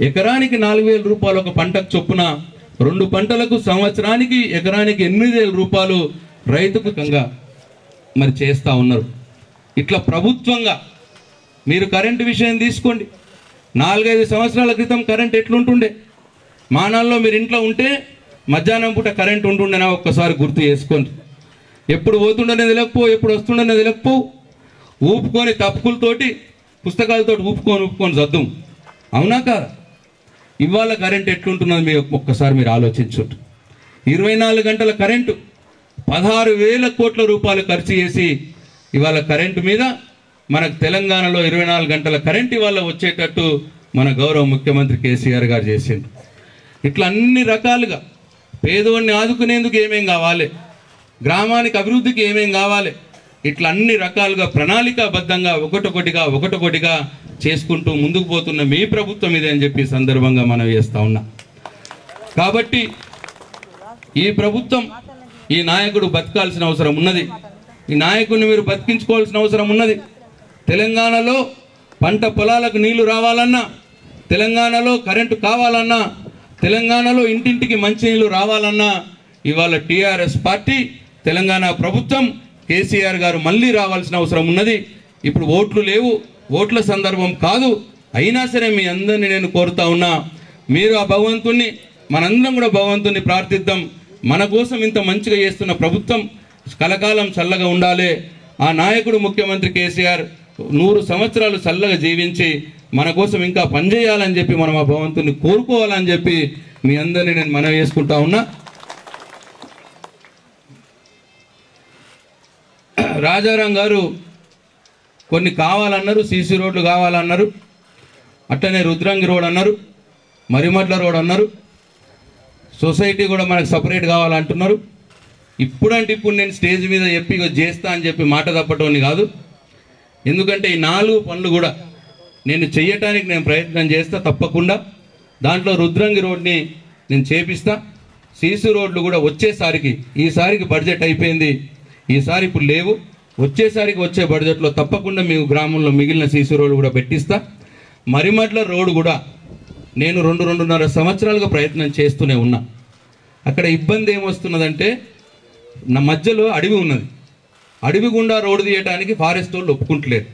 ఎకరానికి నాలుగు వేల రూపాయలు ఒక పంటకు చొప్పున రెండు పంటలకు సంవత్సరానికి ఎకరానికి ఎనిమిది వేల రూపాయలు రైతుకు కంగా మరి చేస్తూ ఉన్నారు. ఇట్లా ప్రభుత్వంగా మీరు కరెంటు విషయం తీసుకోండి. నాలుగైదు సంవత్సరాల క్రితం కరెంట్ ఎట్లుంటుండే? మానాల్లో మీరు ఇంట్లో ఉంటే మధ్యాహ్నం పూట కరెంట్ ఉంటుండేనా? ఒక్కసారి గుర్తు చేసుకోండి. ఎప్పుడు పోతుండనే? తెలియకపో ఎప్పుడు వస్తుండనే? తెలియకపో. ఊపుకొని తప్పుకులతోటి పుస్తకాలతో ఊపుకొని ఊపుకొని చదువు అవునా కాదా? ఇవాళ కరెంట్ ఎట్లుంటున్నది మీరు ఒక్కసారి మీరు ఆలోచించుంటు ఇరవై నాలుగు గంటల కరెంటు పదహారు వేల కోట్ల రూపాయలు ఖర్చు చేసి ఇవాళ కరెంటు మీద మనకు తెలంగాణలో ఇరవై నాలుగు గంటల కరెంట్ ఇవాళ వచ్చేటట్టు మన గౌరవ ముఖ్యమంత్రి కేసీఆర్ గారు చేసిండు. ఇట్లా అన్ని రకాలుగా పేదవాడిని ఆదుకునేందుకు ఏమేం కావాలి? గ్రామానికి అభివృద్ధికి ఏమేం కావాలి? ఇట్లా అన్ని రకాలుగా ప్రణాళికాబద్ధంగా ఒకటొకటిగా ఒకటొకటిగా చేసుకుంటూ ముందుకు పోతున్న మీ ప్రభుత్వం ఇదే అని చెప్పి సందర్భంగా మనం వేస్తూ ఉన్నా. కాబట్టి ఈ ప్రభుత్వం ఈ నాయకుడు బతకాల్సిన అవసరం ఉన్నది. ఈ నాయకుడిని మీరు బతికించుకోవాల్సిన అవసరం ఉన్నది. తెలంగాణలో పంట పొలాలకు నీళ్ళు రావాలన్నా తెలంగాణలో కరెంటు కావాలన్నా తెలంగాణలో ఇంటింటికి మంచినీళ్ళు రావాలన్నా ఇవాళ టీఆర్ఎస్ పార్టీ తెలంగాణ ప్రభుత్వం కేసీఆర్ గారు మళ్ళీ రావాల్సిన అవసరం ఉన్నది. ఇప్పుడు ఓట్లు లేవు ఓట్ల సందర్భం కాదు. అయినా సరే మీ అందరినీ నేను కోరుతా ఉన్నా మీరు ఆ భగవంతుణ్ణి మనందరం కూడా భగవంతుణ్ణి ప్రార్థిద్దాం. మన కోసం ఇంత మంచిగా చేస్తున్న ప్రభుత్వం కలకాలం చల్లగా ఉండాలి. ఆ నాయకుడు ముఖ్యమంత్రి కేసీఆర్ నూరు సంవత్సరాలు చల్లగా జీవించి మన కోసం ఇంకా పనిచేయాలని చెప్పి మనం ఆ భగవంతుని కోరుకోవాలని చెప్పి మీ అందరినీ నేను మనవి చేసుకుంటా ఉన్నా. రాజారాం గారు కొన్ని కావాలన్నారు సీసీ రోడ్లు కావాలన్నారు అట్టనే రుద్రంగి రోడ్ అన్నారు మరిమడ్ల రోడ్ అన్నారు. సొసైటీ కూడా మనకు సపరేట్ కావాలంటున్నారు. ఇప్పుడంటే ఇప్పుడు నేను స్టేజ్ మీద చెప్పి చేస్తా అని చెప్పి మాట తప్పటోని కాదు. ఎందుకంటే ఈ నాలుగు పనులు కూడా నేను చెయ్యటానికి నేను ప్రయత్నం చేస్తా తప్పకుండా. దాంట్లో రుద్రంగి రోడ్ని నేను చేపిస్తా. సీసీ రోడ్లు కూడా వచ్చేసారికి ఈసారికి బడ్జెట్ అయిపోయింది. ఈసారి ఇప్పుడు లేవు. వచ్చేసరికి వచ్చే బడ్జెట్లో తప్పకుండా మీ గ్రామంలో మిగిలిన సీసీ రోడ్లు కూడా పెట్టిస్తా. మరిమట్ల రోడ్డు కూడా నేను రెండు రెండున్నర సంవత్సరాలుగా ప్రయత్నం చేస్తూనే ఉన్నా. అక్కడ ఇబ్బంది ఏమొస్తున్నదంటే నా మధ్యలో అడవి ఉన్నది. అడవి గుండా రోడ్డు తీయడానికి ఫారెస్ట్ వాళ్ళు ఒప్పుకుంటలేరు.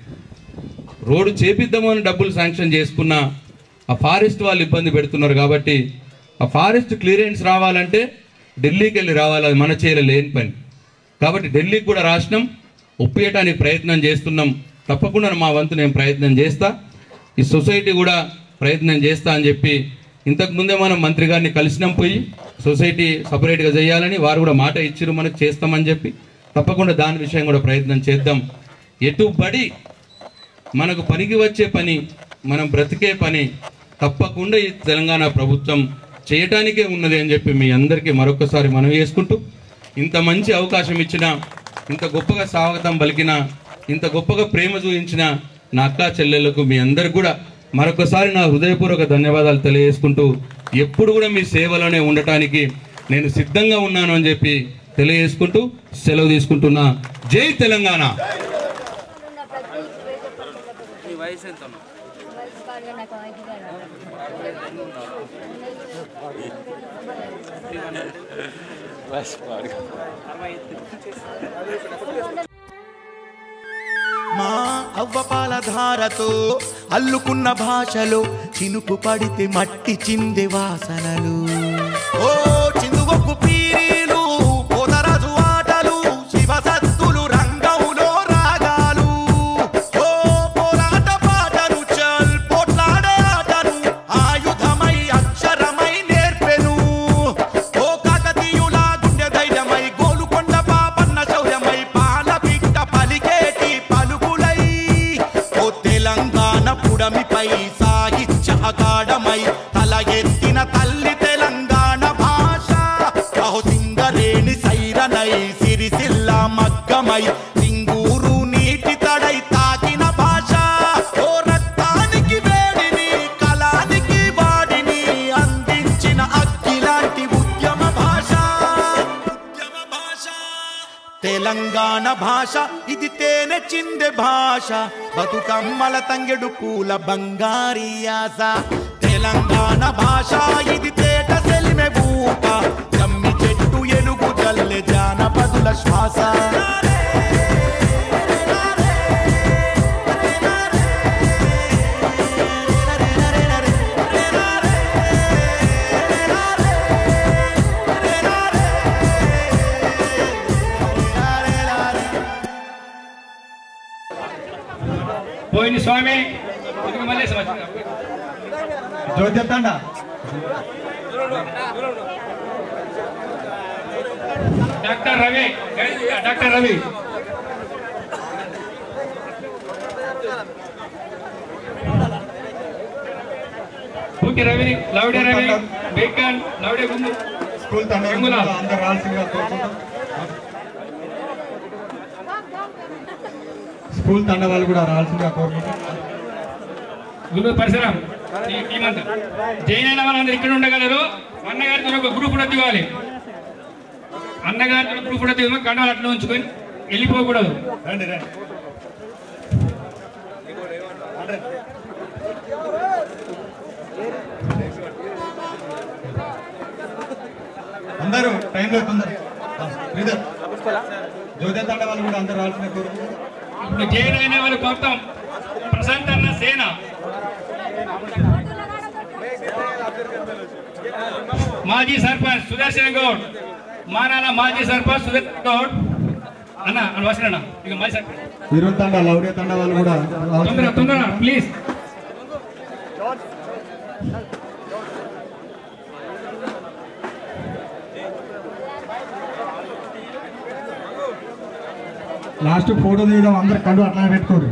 రోడ్డు చేపిద్దామని డబ్బులు శాంక్షన్ చేసుకున్న ఆ ఫారెస్ట్ వాళ్ళు ఇబ్బంది పెడుతున్నారు కాబట్టి ఆ ఫారెస్ట్ క్లియరెన్స్ రావాలంటే ఢిల్లీకి వెళ్ళి రావాలి. అది మన చేయలే లేని పని. కాబట్టి ఢిల్లీకి కూడా రాష్ట్రం ఒప్పియటానికి ప్రయత్నం చేస్తున్నాం. తప్పకుండా మా వంతు నేను ప్రయత్నం చేస్తా. ఈ సొసైటీ కూడా ప్రయత్నం చేస్తా అని చెప్పి ఇంతకుముందే మనం మంత్రి గారిని కలిసినాం పోయి సొసైటీ సపరేట్గా చేయాలని వారు కూడా మాట ఇచ్చిరు మనకు చేస్తామని చెప్పి. తప్పకుండా దాని విషయం కూడా ప్రయత్నం చేద్దాం. ఎటుబడి మనకు పనికి వచ్చే పని మనం బ్రతికే పని తప్పకుండా ఈ తెలంగాణ ప్రభుత్వం చేయటానికే ఉన్నది అని చెప్పి మీ అందరికీ మరొకసారి మనం చేసుకుంటూ ఇంత మంచి అవకాశం ఇచ్చిన ఇంత గొప్పగా స్వాగతం పలికిన ఇంత గొప్పగా ప్రేమ చూపించిన నా అక్కా చెల్లెళ్ళకు మీ అందరికి కూడా మరొకసారి నా హృదయపూర్వక ధన్యవాదాలు తెలియజేసుకుంటూ ఎప్పుడు కూడా మీ సేవలోనే ఉండటానికి నేను సిద్ధంగా ఉన్నాను అని చెప్పి తెలియజేసుకుంటూ సెలవు తీసుకుంటున్నా. జై తెలంగాణ! మా అవ్వ పాల ధారతో అల్లుకున్న భాషలో చినుకు పడితే మట్టి చిందే వాసనలు. ఓ తల్లి తెలంగాణ భాష. అహో సింగరేణి సైరనై సిరిసిల్ల మగ్గమై సింగూరు నీటి తడై తాకిన భాష. ఓ రక్తానికి వేడిని కళానికి వాడిని అందించిన అగ్గిలాంటి ఉద్యమ భాష. ఉద్యమ భాష. తెలంగాణ భాష ఇది తేనె చిందె భాష. బతుకమ్మల తంగెడు పూల బంగారీ ఆశ తెలంగాణ భాష ఇది తేట సెలిమె ఊట జమ్మి చెట్టు ఎలుగు జల్లె జానపదుల శ్వాస. పోయిన స్వామి. ఇదిగో మళ్ళీ సంవత్సరం. జ్యోతి ఎత్తండా డాక్టర్ రవి డాక్టర్ రవి. పూటి రవి లౌడే రవి బేకన్ లౌడే గుండు. స్కూల్ తండ్రి. అందరు రావాల్సిందిగా కోరుకుంటాం. స్కూల్ తండ వాళ్ళు కూడా రావాల్సిందిగా కోరుకుంటాం. గుండు పరిసరం. జైన్ అయిన వాళ్ళందరూ ఇక్కడ ఉండగలరు. అన్నగారితో ఒక గ్రూప్ కూడా దిగాలి. అన్నగారితో గ్రూప్ కూడా దిగా కండాలు అట్లా ఉంచుకొని వెళ్ళిపోకూడదు. అందరూ టైంలో తొందర శ్రీధర్ జ్యోతి తండ వాళ్ళు కూడా అందరు రావాల్సిందిగా కోరుకుంటాం ఇప్పుడు జైన్ అయిన వాళ్ళు మొత్తం ప్రశాంత్ అన్న సేన. మాజీ సర్పంచ్ సుదర్శన్ గౌడ్. మానాల మాజీ సర్పంచ్ సుదర్శన్ గౌడ్. అన్న అన్న వసిన ఇక మాజీ సర్పంచ్. తండ లౌడే తండ వాళ్ళు కూడా తొందర తొందర ప్లీజ్ లాస్ట్ ఫోటో తీయడం అందరు కండు అట్లానే పెట్టుకోరు.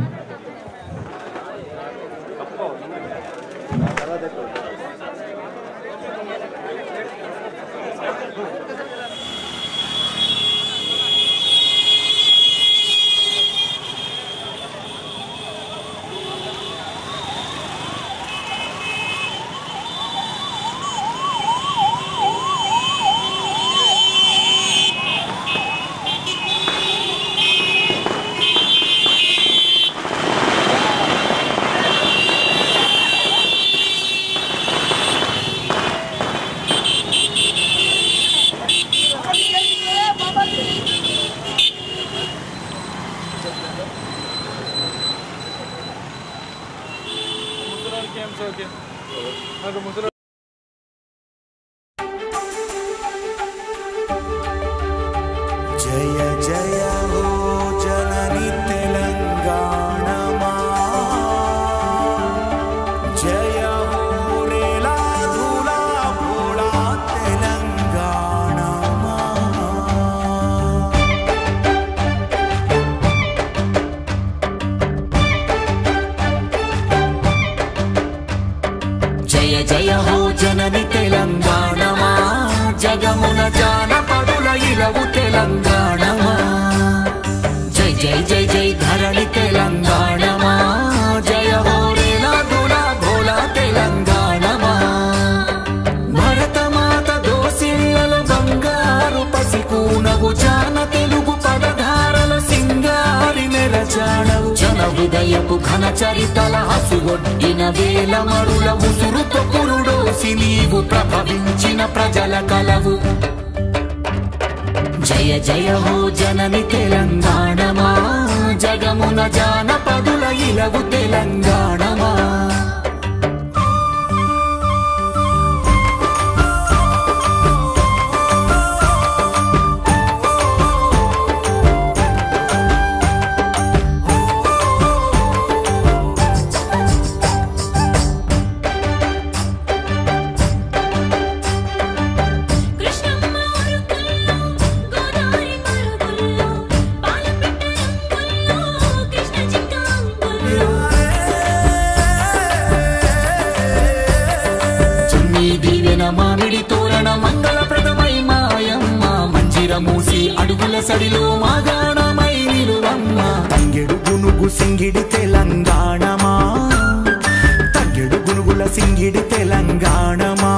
సింగిడి తెలంగాణమా?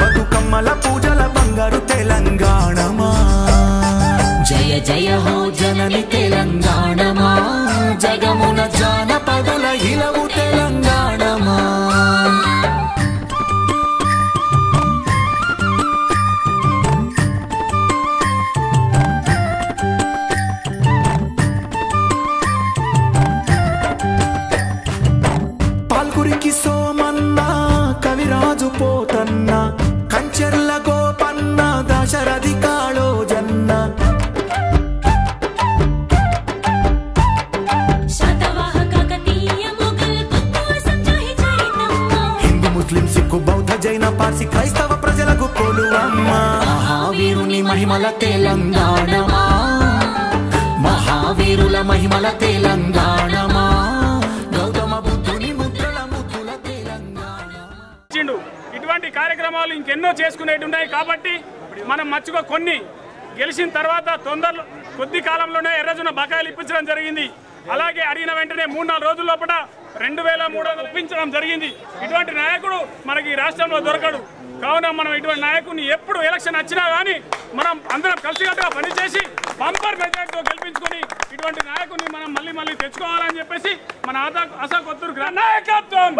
బతుకమ్మల పూజల బంగారు తెలంగాణమా? జయ జయ హో జనని తెలంగాణ తెలిసిన తర్వాత తొందరలో కొద్ది కాలంలోనే ఎర్రజున బకాయిలు ఇప్పించడం జరిగింది. అలాగే అడిగిన వెంటనే మూడు నాలుగు రోజుల లోపల రెండు వేల మూడు వందలు ఒప్పించడం జరిగింది. ఇటువంటి నాయకుడు మనకి రాష్ట్రంలో దొరకడు. కావున మనం ఇటువంటి నాయకుడిని ఎప్పుడు ఎలక్షన్ వచ్చినా కానీ మనం అందరం కలిసికట్టుగా పనిచేసి బంపర్ మెజార్టీతో గెలిపించుకొని ఇటువంటి నాయకుడిని మనం మళ్ళీ మళ్ళీ తెచ్చుకోవాలని చెప్పేసి మన ఆశా కొత్తూరు నాయకత్వం!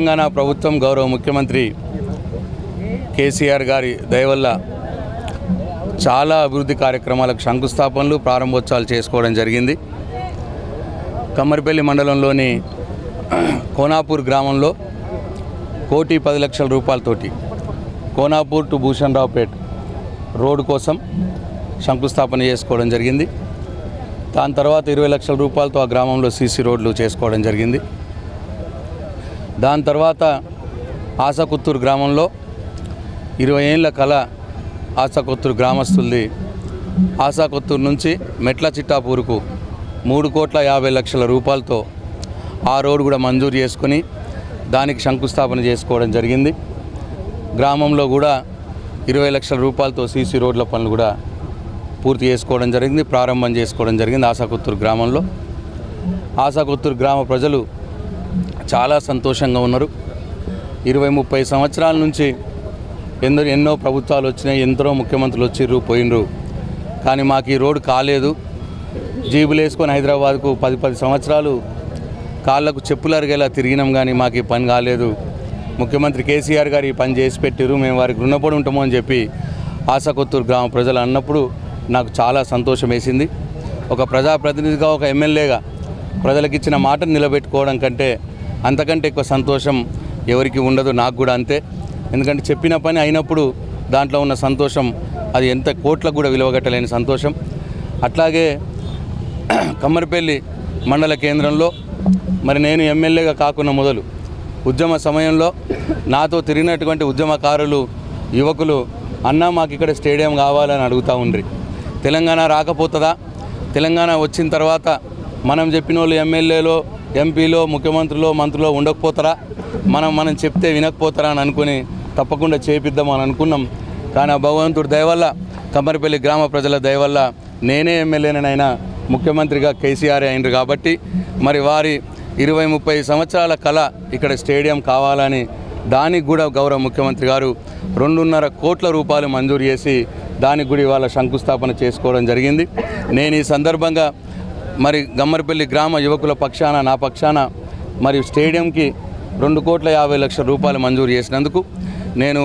తెలంగాణ ప్రభుత్వం గౌరవ ముఖ్యమంత్రి కేసీఆర్ గారి దయవల్ల చాలా అభివృద్ధి కార్యక్రమాలకు శంకుస్థాపనలు ప్రారంభోత్సవాలు చేసుకోవడం జరిగింది. కమ్మరిపల్లి మండలంలోని కోనాపూర్ గ్రామంలో కోటి పది లక్షల రూపాయలతోటి కోనాపూర్ టు భూషణ్ రావుపేట్ రోడ్డు కోసం శంకుస్థాపన చేసుకోవడం జరిగింది. దాని తర్వాత ఇరవై లక్షల రూపాయలతో ఆ గ్రామంలో సీసీ రోడ్లు చేసుకోవడం జరిగింది. దాని తర్వాత ఆసకొత్తూరు గ్రామంలో ఇరవై ఏళ్ళ కళ ఆసకొత్తూరు గ్రామస్తులది. ఆసాకొత్తూరు నుంచి మెట్ల చిట్టాపూరుకు మూడు కోట్ల యాభై లక్షల రూపాయలతో ఆ రోడ్డు కూడా మంజూరు చేసుకుని దానికి శంకుస్థాపన చేసుకోవడం జరిగింది. గ్రామంలో కూడా ఇరవై లక్షల రూపాయలతో సీసీ రోడ్ల పనులు కూడా పూర్తి చేసుకోవడం జరిగింది ప్రారంభం చేసుకోవడం జరిగింది ఆసాకొత్తూరు గ్రామంలో. ఆసాకొత్తూరు గ్రామ ప్రజలు చాలా సంతోషంగా ఉన్నారు. ఇరవై ముప్పై సంవత్సరాల నుంచి ఎందరో ఎన్నో ప్రభుత్వాలు వచ్చినాయి ఎందరో ముఖ్యమంత్రులు వచ్చిర్రు పోయినరు కానీ మాకు ఈ రోడ్డు కాలేదు. జీబులు వేసుకొని హైదరాబాద్కు పది పది సంవత్సరాలు కాళ్ళకు చెప్పులు అరిగేలా తిరిగినాం కానీ మాకు ఈ పని కాలేదు. ముఖ్యమంత్రి కేసీఆర్ గారు ఈ పని చేసి పెట్టిరు మేము వారికి రుణపడి ఉంటాము అని చెప్పి ఆశకొత్తూరు గ్రామ ప్రజలు అన్నప్పుడు నాకు చాలా సంతోషం వేసింది. ఒక ప్రజాప్రతినిధిగా ఒక ఎమ్మెల్యేగా ప్రజలకు ఇచ్చిన మాటను నిలబెట్టుకోవడం కంటే అంతకంటే ఎక్కువ సంతోషం ఎవరికి ఉండదు నాకు కూడా అంతే. ఎందుకంటే చెప్పిన పని అయినప్పుడు దాంట్లో ఉన్న సంతోషం అది ఎంత కోట్లకు కూడా విలువగట్టలేని సంతోషం. అట్లాగే కమ్మరిపల్లి మండల కేంద్రంలో మరి నేను ఎమ్మెల్యేగా కాకుండా మొదలు ఉద్యమ సమయంలో నాతో తిరిగినటువంటి ఉద్యమకారులు యువకులు అన్నా మాకు ఇక్కడ స్టేడియం కావాలని అడుగుతూ ఉండ్రి. తెలంగాణ రాకపోతుందా? తెలంగాణ వచ్చిన తర్వాత మనం చెప్పిన వాళ్ళు ఎమ్మెల్యేలో ఎంపీలో ముఖ్యమంత్రిలో మంత్రిలో ఉండకపోతారా? మనం మనం చెప్తే వినకపోతారా అని అనుకుని తప్పకుండా చేపిద్దామని అనుకున్నాం. కానీ ఆ భగవంతుడి దయవల్ల కమ్మరిపల్లి గ్రామ ప్రజల దయవల్ల నేనే ఎమ్మెల్యేనైనా ముఖ్యమంత్రిగా కేసీఆర్ అయినరు కాబట్టి మరి వారి ఇరవై ముప్పై సంవత్సరాల కళ ఇక్కడ స్టేడియం కావాలని దానికి కూడా గౌరవ ముఖ్యమంత్రి గారు రెండున్నర కోట్ల రూపాయలు మంజూరు చేసి దానికి కూడా ఇవాళ శంకుస్థాపన చేసుకోవడం జరిగింది. నేను ఈ సందర్భంగా మరి గమ్మరిపల్లి గ్రామ యువకుల పక్షాన నా పక్షాన మరి స్టేడియంకి రెండు కోట్ల యాభై లక్షల రూపాయలు మంజూరు చేసినందుకు నేను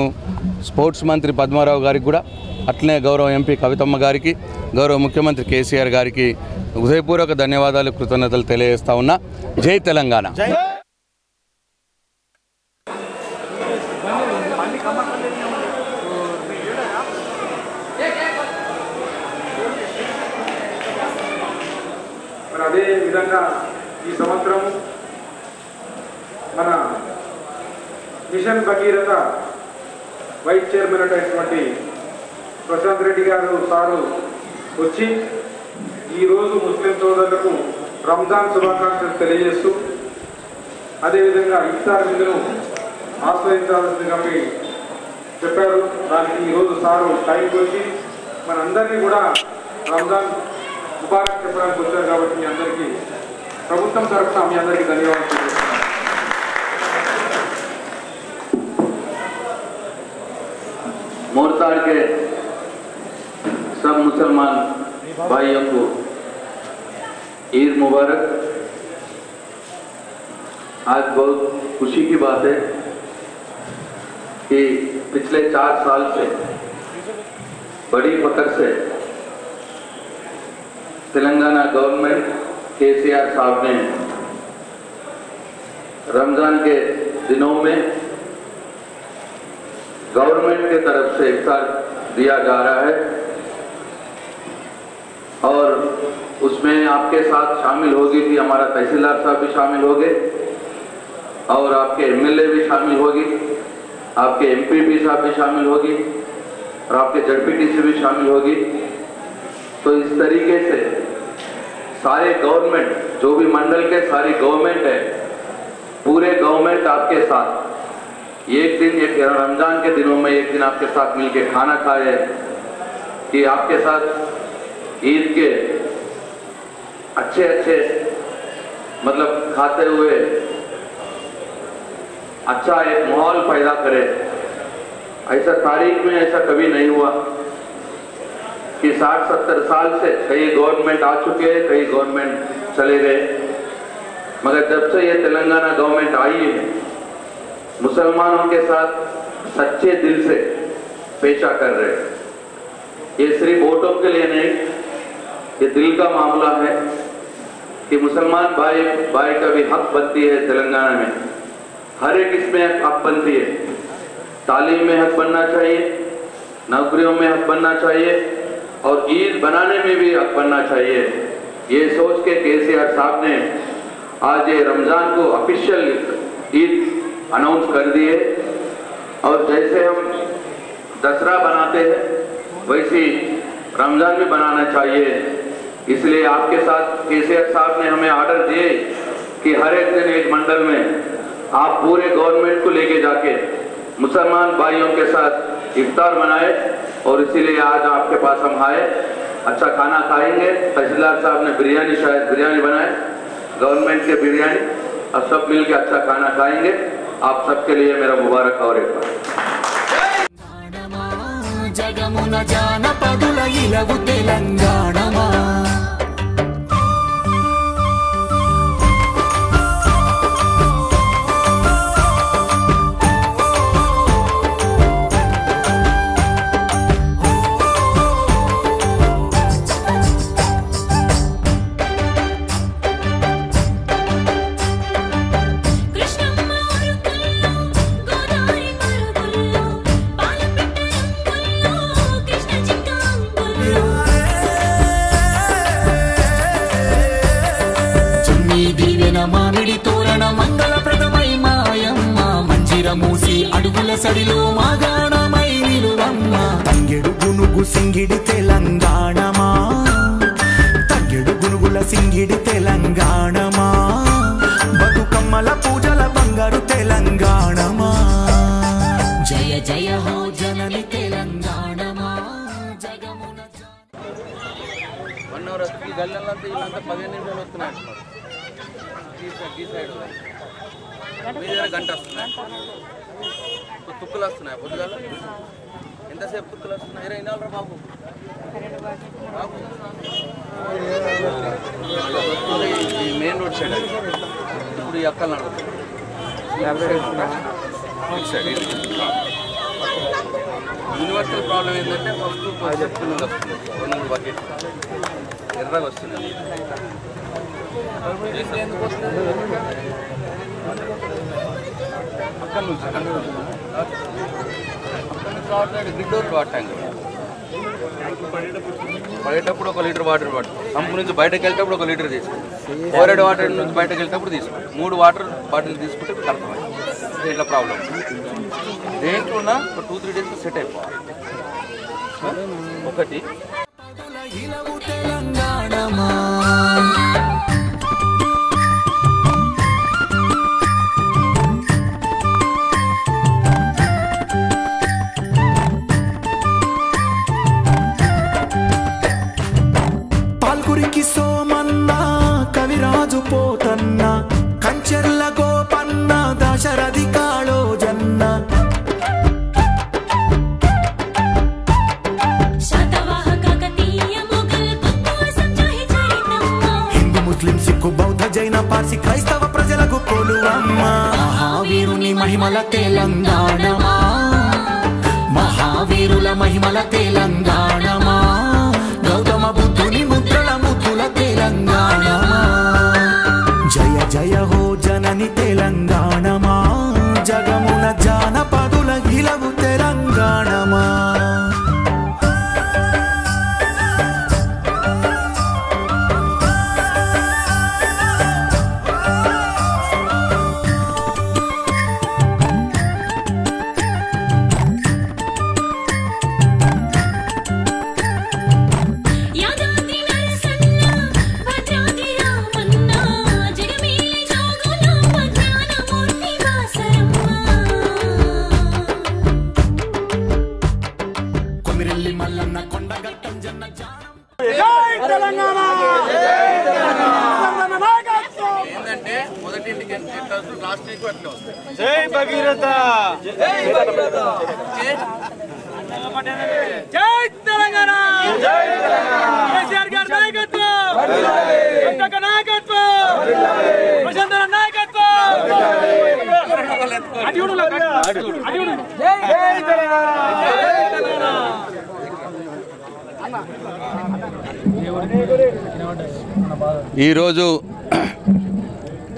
స్పోర్ట్స్ మంత్రి పద్మారావు గారికి కూడా అట్లనే గౌరవ ఎంపీ కవితమ్మ గారికి గౌరవ ముఖ్యమంత్రి కేసీఆర్ గారికి హృదయపూర్వక ధన్యవాదాలు కృతజ్ఞతలు తెలియజేస్తా ఉన్నా. జై తెలంగాణ మరి అదే విధంగా ఈ సంవత్సరం మన మిషన్ భగీరథ వైస్ చైర్మన్ అయినటువంటి ప్రశాంత్ రెడ్డి గారు సారు వచ్చి ఈరోజు ముస్లిం సోదరులకు రంజాన్ శుభాకాంక్షలు తెలియజేస్తూ అదేవిధంగా ఇఫ్తార్ విందును ఆస్వాదించాల్సిందిగా చెప్పారు. దానికి ఈరోజు సారు టైంకి వచ్చి మనందరినీ కూడా రంజాన్ ముబారక్ చెప్పడానికి వచ్చారు కాబట్టి మీ అందరికీ ప్రభుత్వం తరఫున మీ అందరికీ ధన్యవాదాలు मोरताड़ के सब मुसलमान भाइयों को ईद मुबारक। आज बहुत खुशी की बात है कि पिछले चार साल से, बड़ी फकर से तेलंगाना गवर्नमेंट के केसीआर साहब ने रमज़ान के दिनों में गवर्नमेंट के तरफ़ से इफ्तार दिया जा रहा है और उसमें आपके साथ शामिल होगी थी हमारा तहसीलदार साहब भी शामिल हो गए और आपके एमएलए भी शामिल होगी, आपके एमपी भी साहब भी शामिल होगी और आपके जडपीटीसी भी शामिल होगी। तो इस तरीके से सारे गवर्नमेंट, जो भी मंडल के सारी गवर्नमेंट है, पूरे गवर्नमेंट आपके साथ एक दिन, एक रमज़ान के दिनों में एक दिन आपके साथ मिलके खाना खाए, कि आपके साथ ईद के अच्छे अच्छे मतलब खाते हुए अच्छा एक माहौल पैदा करे। ऐसा तारीख में ऐसा कभी नहीं हुआ कि 60-70 साल से कई गवर्नमेंट आ चुके हैं, कई गवर्नमेंट चले गए। मगर जब से ये तेलंगाना गवर्नमेंट आई है मुसलमानों के साथ सच्चे दिल से पेशा कर रहे हैं। ये सिर्फ़ वोटों के लिए नहीं, ये दिल का मामला है कि मुसलमान भाई भाई का भी हक बनती है तेलंगाना में। हर एक इसमें हक बनती है। तालीम में हक बनना चाहिए, नौकरियों में हक बनना चाहिए और ईद बनाने में भी हक बनना चाहिए। ये सोच के केसीआर साहब ने आज ये रमज़ान को ऑफिशियल ईद अनाउंस कर दिए। और जैसे हम दसरा बनाते हैं, वैसे रमज़ान भी बनाना चाहिए। इसलिए आपके साथ केसीआर साहब ने हमें ऑर्डर दिए कि हर एक दिन एक मंडल में आप पूरे गवर्नमेंट को लेके जाके मुसलमान भाइयों के साथ इफ्तार मनाए। और इसीलिए आज आपके पास हम आए। अच्छा खाना खाएँगे। तहसीलदार साहब ने बिरयानी शायद बिरयानी बनाए। गवर्नमेंट के बिरयानी। अब सब मिल के अच्छा खाना खाएंगे आप सबके लिए मेरा मुबारक और एक बार జగమున జానపదుల ఇలవు తెలంగాణమా సింగిడి తెలంగాణమా? తంగెడు గునుగుల సింగిడి తెలంగాణమా? బతుకమ్మల పూజల బంగారు తెలంగాణమా? జయ జయ హో జనని తెలంగాణమా? జగమున వన్ అవర్ ఈ పదిహేను నిమిషాలు వస్తున్నాయి ఈ సైడ్ మీ దగ్గర గంట వస్తున్నాయి. తుక్కులు వస్తున్నాయి పొద్దుగాల. ఎంతసేపు తుక్కులు వస్తున్నాయి? ఇరవై నాలుగు బాబు. మెయిన్ రోడ్ సైడ్ అది. ఇప్పుడు ఇది. యూనివర్సల్ ప్రాబ్లం ఏంటంటే ఫస్ట్ చెప్తున్న వస్తుంది రెండు మూడు బకెట్ ఎర్రగా వస్తుంది చేస్తే ఎందుకు వస్తుంది అక్కడ నుంచి అక్కడ నుంచి. అక్కడ వాడటాం పడేటప్పుడు ఒక లీటర్ వాటర్ వాటర్ పంపు నుంచి బయటకు వెళ్ళేటప్పుడు ఒక లీటర్ తీసుకో. ఓరెడ్ వాటర్ నుంచి బయటకు వెళ్ళేటప్పుడు తీసుకో. మూడు వాటర్ బాటిల్ తీసుకుంటే ఇప్పుడు ఇట్లా ప్రాబ్లం దేంట్లో ఉన్నా ఒక టూ త్రీ డేస్ సెట్ అయిపోవాలి. ఒకటి. తెలంగాణ మహావీరుల మహిమల తెలంగాణ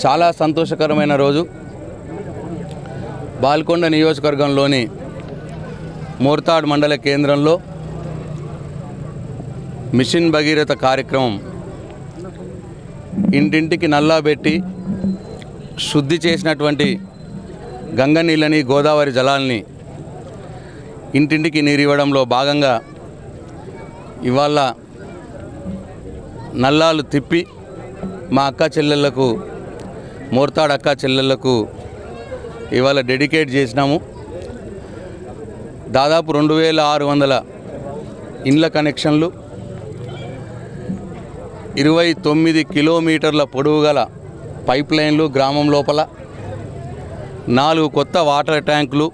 చాలా సంతోషకరమైన రోజు. బాల్కొండ నియోజకవర్గంలోని మోర్తాడ్ మండల కేంద్రంలో మిషన్ భగీరథ కార్యక్రమం ఇంటింటికి నల్లాబెట్టి శుద్ధి చేసినటువంటి గంగ నీళ్ళని గోదావరి జలాల్ని ఇంటింటికి నీరు ఇవ్వడంలో భాగంగా ఇవాళ నల్లాలు తిప్పి మా అక్క చెల్లెళ్ళకు మోర్తాడ్ అక్క చెల్లెళ్ళకు ఇవాళ డెడికేట్ చేసినాము. దాదాపు రెండు వేల ఆరు వందల ఇండ్ల కనెక్షన్లు ఇరవై తొమ్మిది కిలోమీటర్ల పొడవు గల పైప్ లైన్లు గ్రామం లోపల నాలుగు కొత్త వాటర్ ట్యాంకులు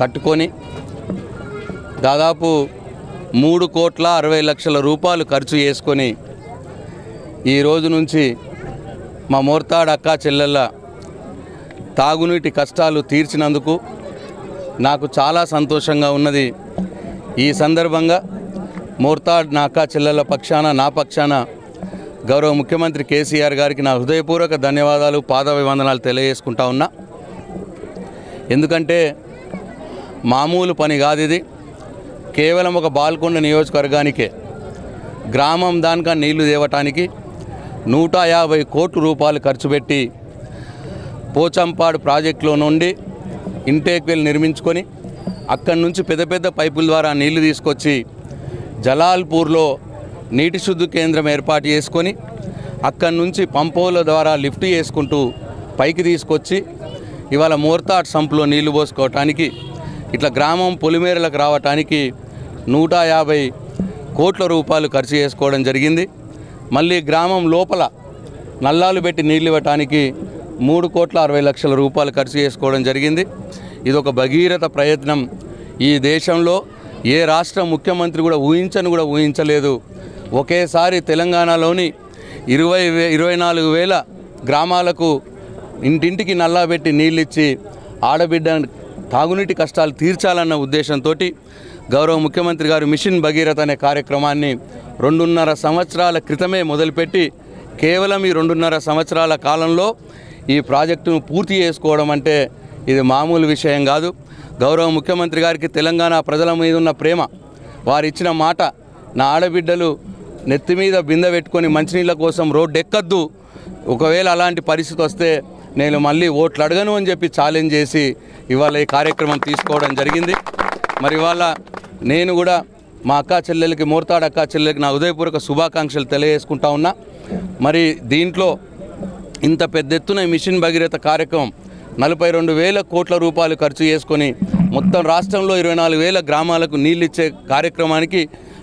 కట్టుకొని దాదాపు మూడు కోట్ల అరవై లక్షల రూపాయలు ఖర్చు చేసుకొని ఈ రోజు నుంచి మా మోర్తాడ్ అక్కా చెల్లెళ్ళ తాగునీటి కష్టాలు తీర్చినందుకు నాకు చాలా సంతోషంగా ఉన్నది. ఈ సందర్భంగా మోర్తాడ్ నా అక్కా చెల్లెళ్ళ పక్షాన నా పక్షాన గౌరవ ముఖ్యమంత్రి కేసీఆర్ గారికి నా హృదయపూర్వక ధన్యవాదాలు పాదాభివందనాలు తెలియజేసుకుంటా ఉన్నా. ఎందుకంటే మామూలు పని కాదు ఇది. కేవలం ఒక బాల్కొండ నియోజకవర్గానికే గ్రామం దానికా నీళ్ళు తేవటానికి నూట యాభై కోట్ల రూపాయలు ఖర్చు పెట్టి పోచంపాడు ప్రాజెక్టులో నుండి ఇంటేక్వెల్ నిర్మించుకొని అక్కడి నుంచి పెద్ద పెద్ద పైపుల ద్వారా నీళ్ళు తీసుకొచ్చి జలాల్పూర్లో నీటి శుద్ధి కేంద్రం ఏర్పాటు చేసుకొని అక్కడి నుంచి పంపోల ద్వారా లిఫ్ట్ చేసుకుంటూ పైకి తీసుకొచ్చి ఇవాళ మోర్తాడ్ సంపులో నీళ్ళు పోసుకోవటానికి ఇట్లా గ్రామం పొలిమేరలకు రావటానికి నూట యాభై కోట్ల రూపాయలు ఖర్చు చేసుకోవడం జరిగింది. మళ్ళీ గ్రామం లోపల నల్లాలు పెట్టి నీళ్ళు ఇవ్వటానికి మూడు కోట్ల అరవై లక్షల రూపాయలు ఖర్చు చేసుకోవడం జరిగింది. ఇది ఒక భగీరథ ప్రయత్నం. ఈ దేశంలో ఏ రాష్ట్ర ముఖ్యమంత్రి కూడా ఊహించని కూడా ఊహించలేదు. ఒకేసారి తెలంగాణలోని ఇరవై వే ఇరవై నాలుగు వేల గ్రామాలకు ఇంటింటికి నల్లా పెట్టి నీళ్ళిచ్చి ఆడబిడ్డ తాగునీటి కష్టాలు తీర్చాలన్న ఉద్దేశంతో గౌరవ ముఖ్యమంత్రి గారు మిషన్ భగీరథ అనే కార్యక్రమాన్ని రెండున్నర సంవత్సరాల క్రితమే మొదలుపెట్టి కేవలం ఈ రెండున్నర సంవత్సరాల కాలంలో ఈ ప్రాజెక్టును పూర్తి చేసుకోవడం అంటే ఇది మామూలు విషయం కాదు. గౌరవ ముఖ్యమంత్రి గారికి తెలంగాణ ప్రజల మీద ఉన్న ప్రేమ వారు ఇచ్చిన మాట నా ఆడబిడ్డలు నెత్తి మీద బిందె పెట్టుకొని మంచినీళ్ళ కోసం రోడ్డు ఎక్కద్దు ఒకవేళ అలాంటి పరిస్థితి వస్తే నేను మళ్ళీ ఓట్లు అడగను అని చెప్పి ఛాలెంజ్ చేసి ఇవాళ ఈ కార్యక్రమం తీసుకోవడం జరిగింది. మరి ఇవాళ నేను కూడా మా అక్క చెల్లెలకి మోర్తాడు అక్కా చెల్లెలకి నా హృదయపూర్వక శుభాకాంక్షలు తెలియజేసుకుంటా ఉన్నా. మరి దీంట్లో ఇంత పెద్ద ఎత్తున ఈ మిషన్ భగీరథ కార్యక్రమం నలభై రెండు వేల కోట్ల రూపాయలు ఖర్చు చేసుకొని మొత్తం రాష్ట్రంలో ఇరవై నాలుగు వేల గ్రామాలకు నీళ్ళు ఇచ్చే కార్యక్రమానికి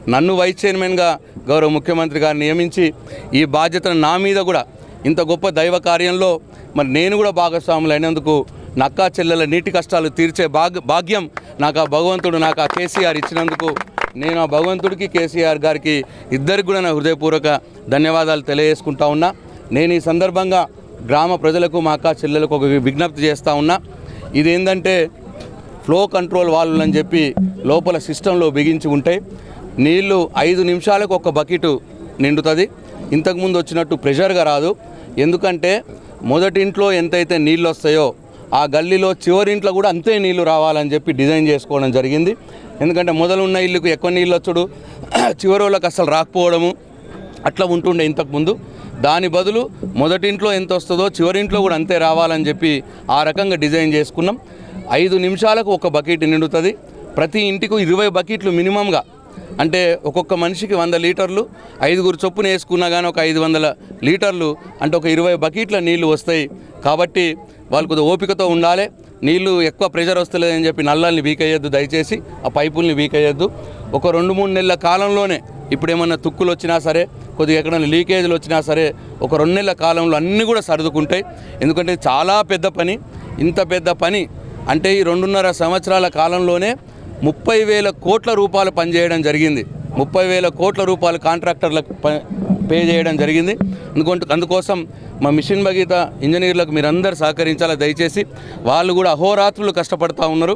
నన్ను వైస్ చైర్మన్గా గౌరవ ముఖ్యమంత్రి గారు నియమించి ఈ బాధ్యతను నా మీద కూడా ఇంత గొప్ప దైవ కార్యంలో మరి నేను కూడా భాగస్వాములు అయినందుకు నక్కా చెల్లెల నీటి కష్టాలు తీర్చే భాగ్ భాగ్యం నాకు ఆ భగవంతుడు నాకు ఆ కేసీఆర్ ఇచ్చినందుకు. నేను ఆ భగవంతుడికి కేసీఆర్ గారికి ఇద్దరికి కూడా నా హృదయపూర్వక ధన్యవాదాలు తెలియజేసుకుంటా ఉన్నా. నేను ఈ సందర్భంగా గ్రామ ప్రజలకు మా అక్క చెల్లెలకు ఒక విజ్ఞప్తి చేస్తూ ఉన్నా. ఇదేంటంటే ఫ్లో కంట్రోల్ వాళ్ళు అని చెప్పి లోపల సిస్టంలో బిగించి ఉంటే నీళ్ళు ఐదు నిమిషాలకు ఒక బకెట్ నిండుతుంది. ఇంతకుముందు వచ్చినట్టు ప్రెషర్గా రాదు. ఎందుకంటే మొదటి ఇంట్లో ఎంతైతే నీళ్ళు వస్తాయో ఆ గల్లీలో చివరింట్లో కూడా అంతే నీళ్ళు రావాలని చెప్పి డిజైన్ చేసుకోవడం జరిగింది. ఎందుకంటే మొదలున్న ఇల్లుకు ఎక్కువ నీళ్ళు వచ్చుడు. చివరి వాళ్ళకి అసలు రాకపోవడము. అట్లా ఉంటుండే ఇంతకుముందు దాని బదులు మొదటింట్లో ఎంత వస్తుందో చివరింట్లో కూడా అంతే రావాలని చెప్పి ఆ రకంగా డిజైన్ చేసుకున్నాం. ఐదు నిమిషాలకు ఒక బకెట్ నిండుతుంది. ప్రతి ఇంటికి ఇరవై బకెట్లు మినిమంగా. అంటే ఒక్కొక్క మనిషికి వంద లీటర్లు. ఐదుగురు చొప్పున వేసుకున్నా కానీ ఒక ఐదు వందల లీటర్లు. అంటే ఒక ఇరవై బకెట్ల నీళ్ళు వస్తాయి. కాబట్టి వాళ్ళు కొద్దిగా ఓపికతో ఉండాలి. నీళ్ళు ఎక్కువ ప్రెషర్ వస్తలేదని చెప్పి నల్లాల్ని వీక్ అయ్యొద్దు దయచేసి ఆ పైపుల్ని వీక్ అయ్యొద్దు. ఒక రెండు మూడు నెలల కాలంలోనే ఇప్పుడు ఏమన్నా తుక్కులు వచ్చినా సరే కొద్దిగా ఎక్కడైనా లీకేజీలు వచ్చినా సరే ఒక రెండు నెలల కాలంలో అన్నీ కూడా సర్దుకుంటాయి. ఎందుకంటే చాలా పెద్ద పని. ఇంత పెద్ద పని అంటే ఈ రెండున్నర సంవత్సరాల కాలంలోనే ముప్పై వేల కోట్ల రూపాయలు పనిచేయడం జరిగింది. ముప్పై వేల కోట్ల రూపాయలు కాంట్రాక్టర్లకు పే చేయడం జరిగింది. అందుకంటే అందుకోసం మా మిషన్ భగీత ఇంజనీర్లకు మీరందరూ సహకరించాలి దయచేసి వాళ్ళు కూడా అహోరాత్రులు కష్టపడతా ఉన్నారు.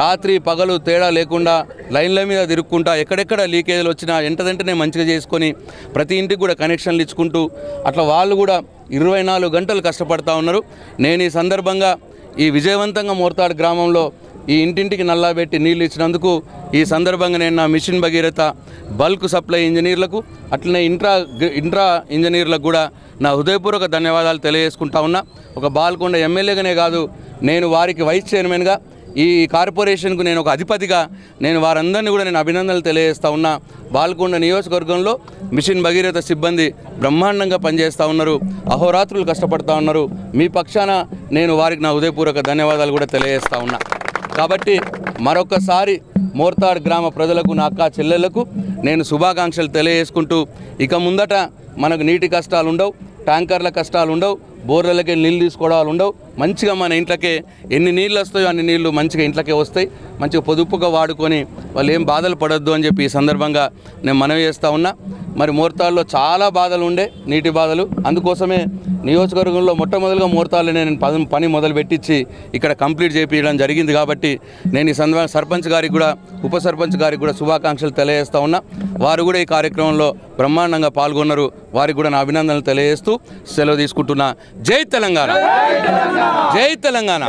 రాత్రి పగలు తేడా లేకుండా లైన్ల మీద తిరుక్కుంటా ఎక్కడెక్కడ లీకేజీలు వచ్చినా వెంటనే మంచిగా చేసుకొని ప్రతి ఇంటికి కూడా కనెక్షన్లు ఇచ్చుకుంటూ అట్లా వాళ్ళు కూడా ఇరవై నాలుగు గంటలు కష్టపడతా ఉన్నారు. నేను ఈ సందర్భంగా ఈ విజయవంతంగా మోర్తాడు గ్రామంలో ఈ ఇంటింటికి నల్లా పెట్టి నీళ్ళు ఇచ్చినందుకు ఈ సందర్భంగా నేను నా మిషన్ భగీరథ బల్క్ సప్లై ఇంజనీర్లకు అట్లనే ఇంట్రా ఇంట్రా ఇంజనీర్లకు కూడా నా హృదయపూర్వక ధన్యవాదాలు తెలియజేసుకుంటా ఉన్నా. ఒక బాల్కొండ ఎమ్మెల్యేగానే కాదు నేను వారికి వైస్ చైర్మన్గా ఈ కార్పొరేషన్కు నేను ఒక అధిపతిగా నేను వారందరినీ కూడా నేను అభినందనలు తెలియజేస్తా ఉన్నా. బాల్కొండ నియోజకవర్గంలో మిషన్ భగీరథ సిబ్బంది బ్రహ్మాండంగా పనిచేస్తూ ఉన్నారు అహోరాత్రులు కష్టపడుతూ ఉన్నారు. మీ పక్షాన నేను వారికి నా హృదయపూర్వక ధన్యవాదాలు కూడా తెలియజేస్తా ఉన్నా. కాబట్టి మరొకసారి మోర్తాడ్ గ్రామ ప్రజలకు నా అక్క చెల్లెళ్ళకు నేను శుభాకాంక్షలు తెలియజేసుకుంటూ ఇక ముందట మనకు నీటి కష్టాలు ఉండవు ట్యాంకర్ల కష్టాలు ఉండవు బోర్లకి నీళ్ళు తీసుకోవడాలు ఉండవు. మంచిగా మన ఇంట్లోకే ఎన్ని నీళ్ళు వస్తాయో అన్ని నీళ్ళు మంచిగా ఇంట్లోకే వస్తాయి. మంచిగా పొదుపుగా వాడుకొని వాళ్ళు ఏం బాధలు పడొద్దు అని చెప్పి ఈ సందర్భంగా నేను మనవి చేస్తూ ఉన్నా. మరి మోర్తాల్లో చాలా బాధలు ఉండే నీటి బాధలు. అందుకోసమే నియోజకవర్గంలో మొట్టమొదటిగా ముహూర్తాలు నేను పని పని మొదలు పెట్టించి ఇక్కడ కంప్లీట్ చేపించడం జరిగింది కాబట్టి నేను ఈ సందర్భంగా సర్పంచ్ గారికి కూడా ఉప సర్పంచ్ గారికి కూడా శుభాకాంక్షలు తెలియజేస్తూ ఉన్నా. వారు కూడా ఈ కార్యక్రమంలో బ్రహ్మాండంగా పాల్గొన్నారు. వారికి కూడా నా అభినందనలు తెలియజేస్తూ సెలవు తీసుకుంటున్నా. జై తెలంగాణ. జై తెలంగాణ.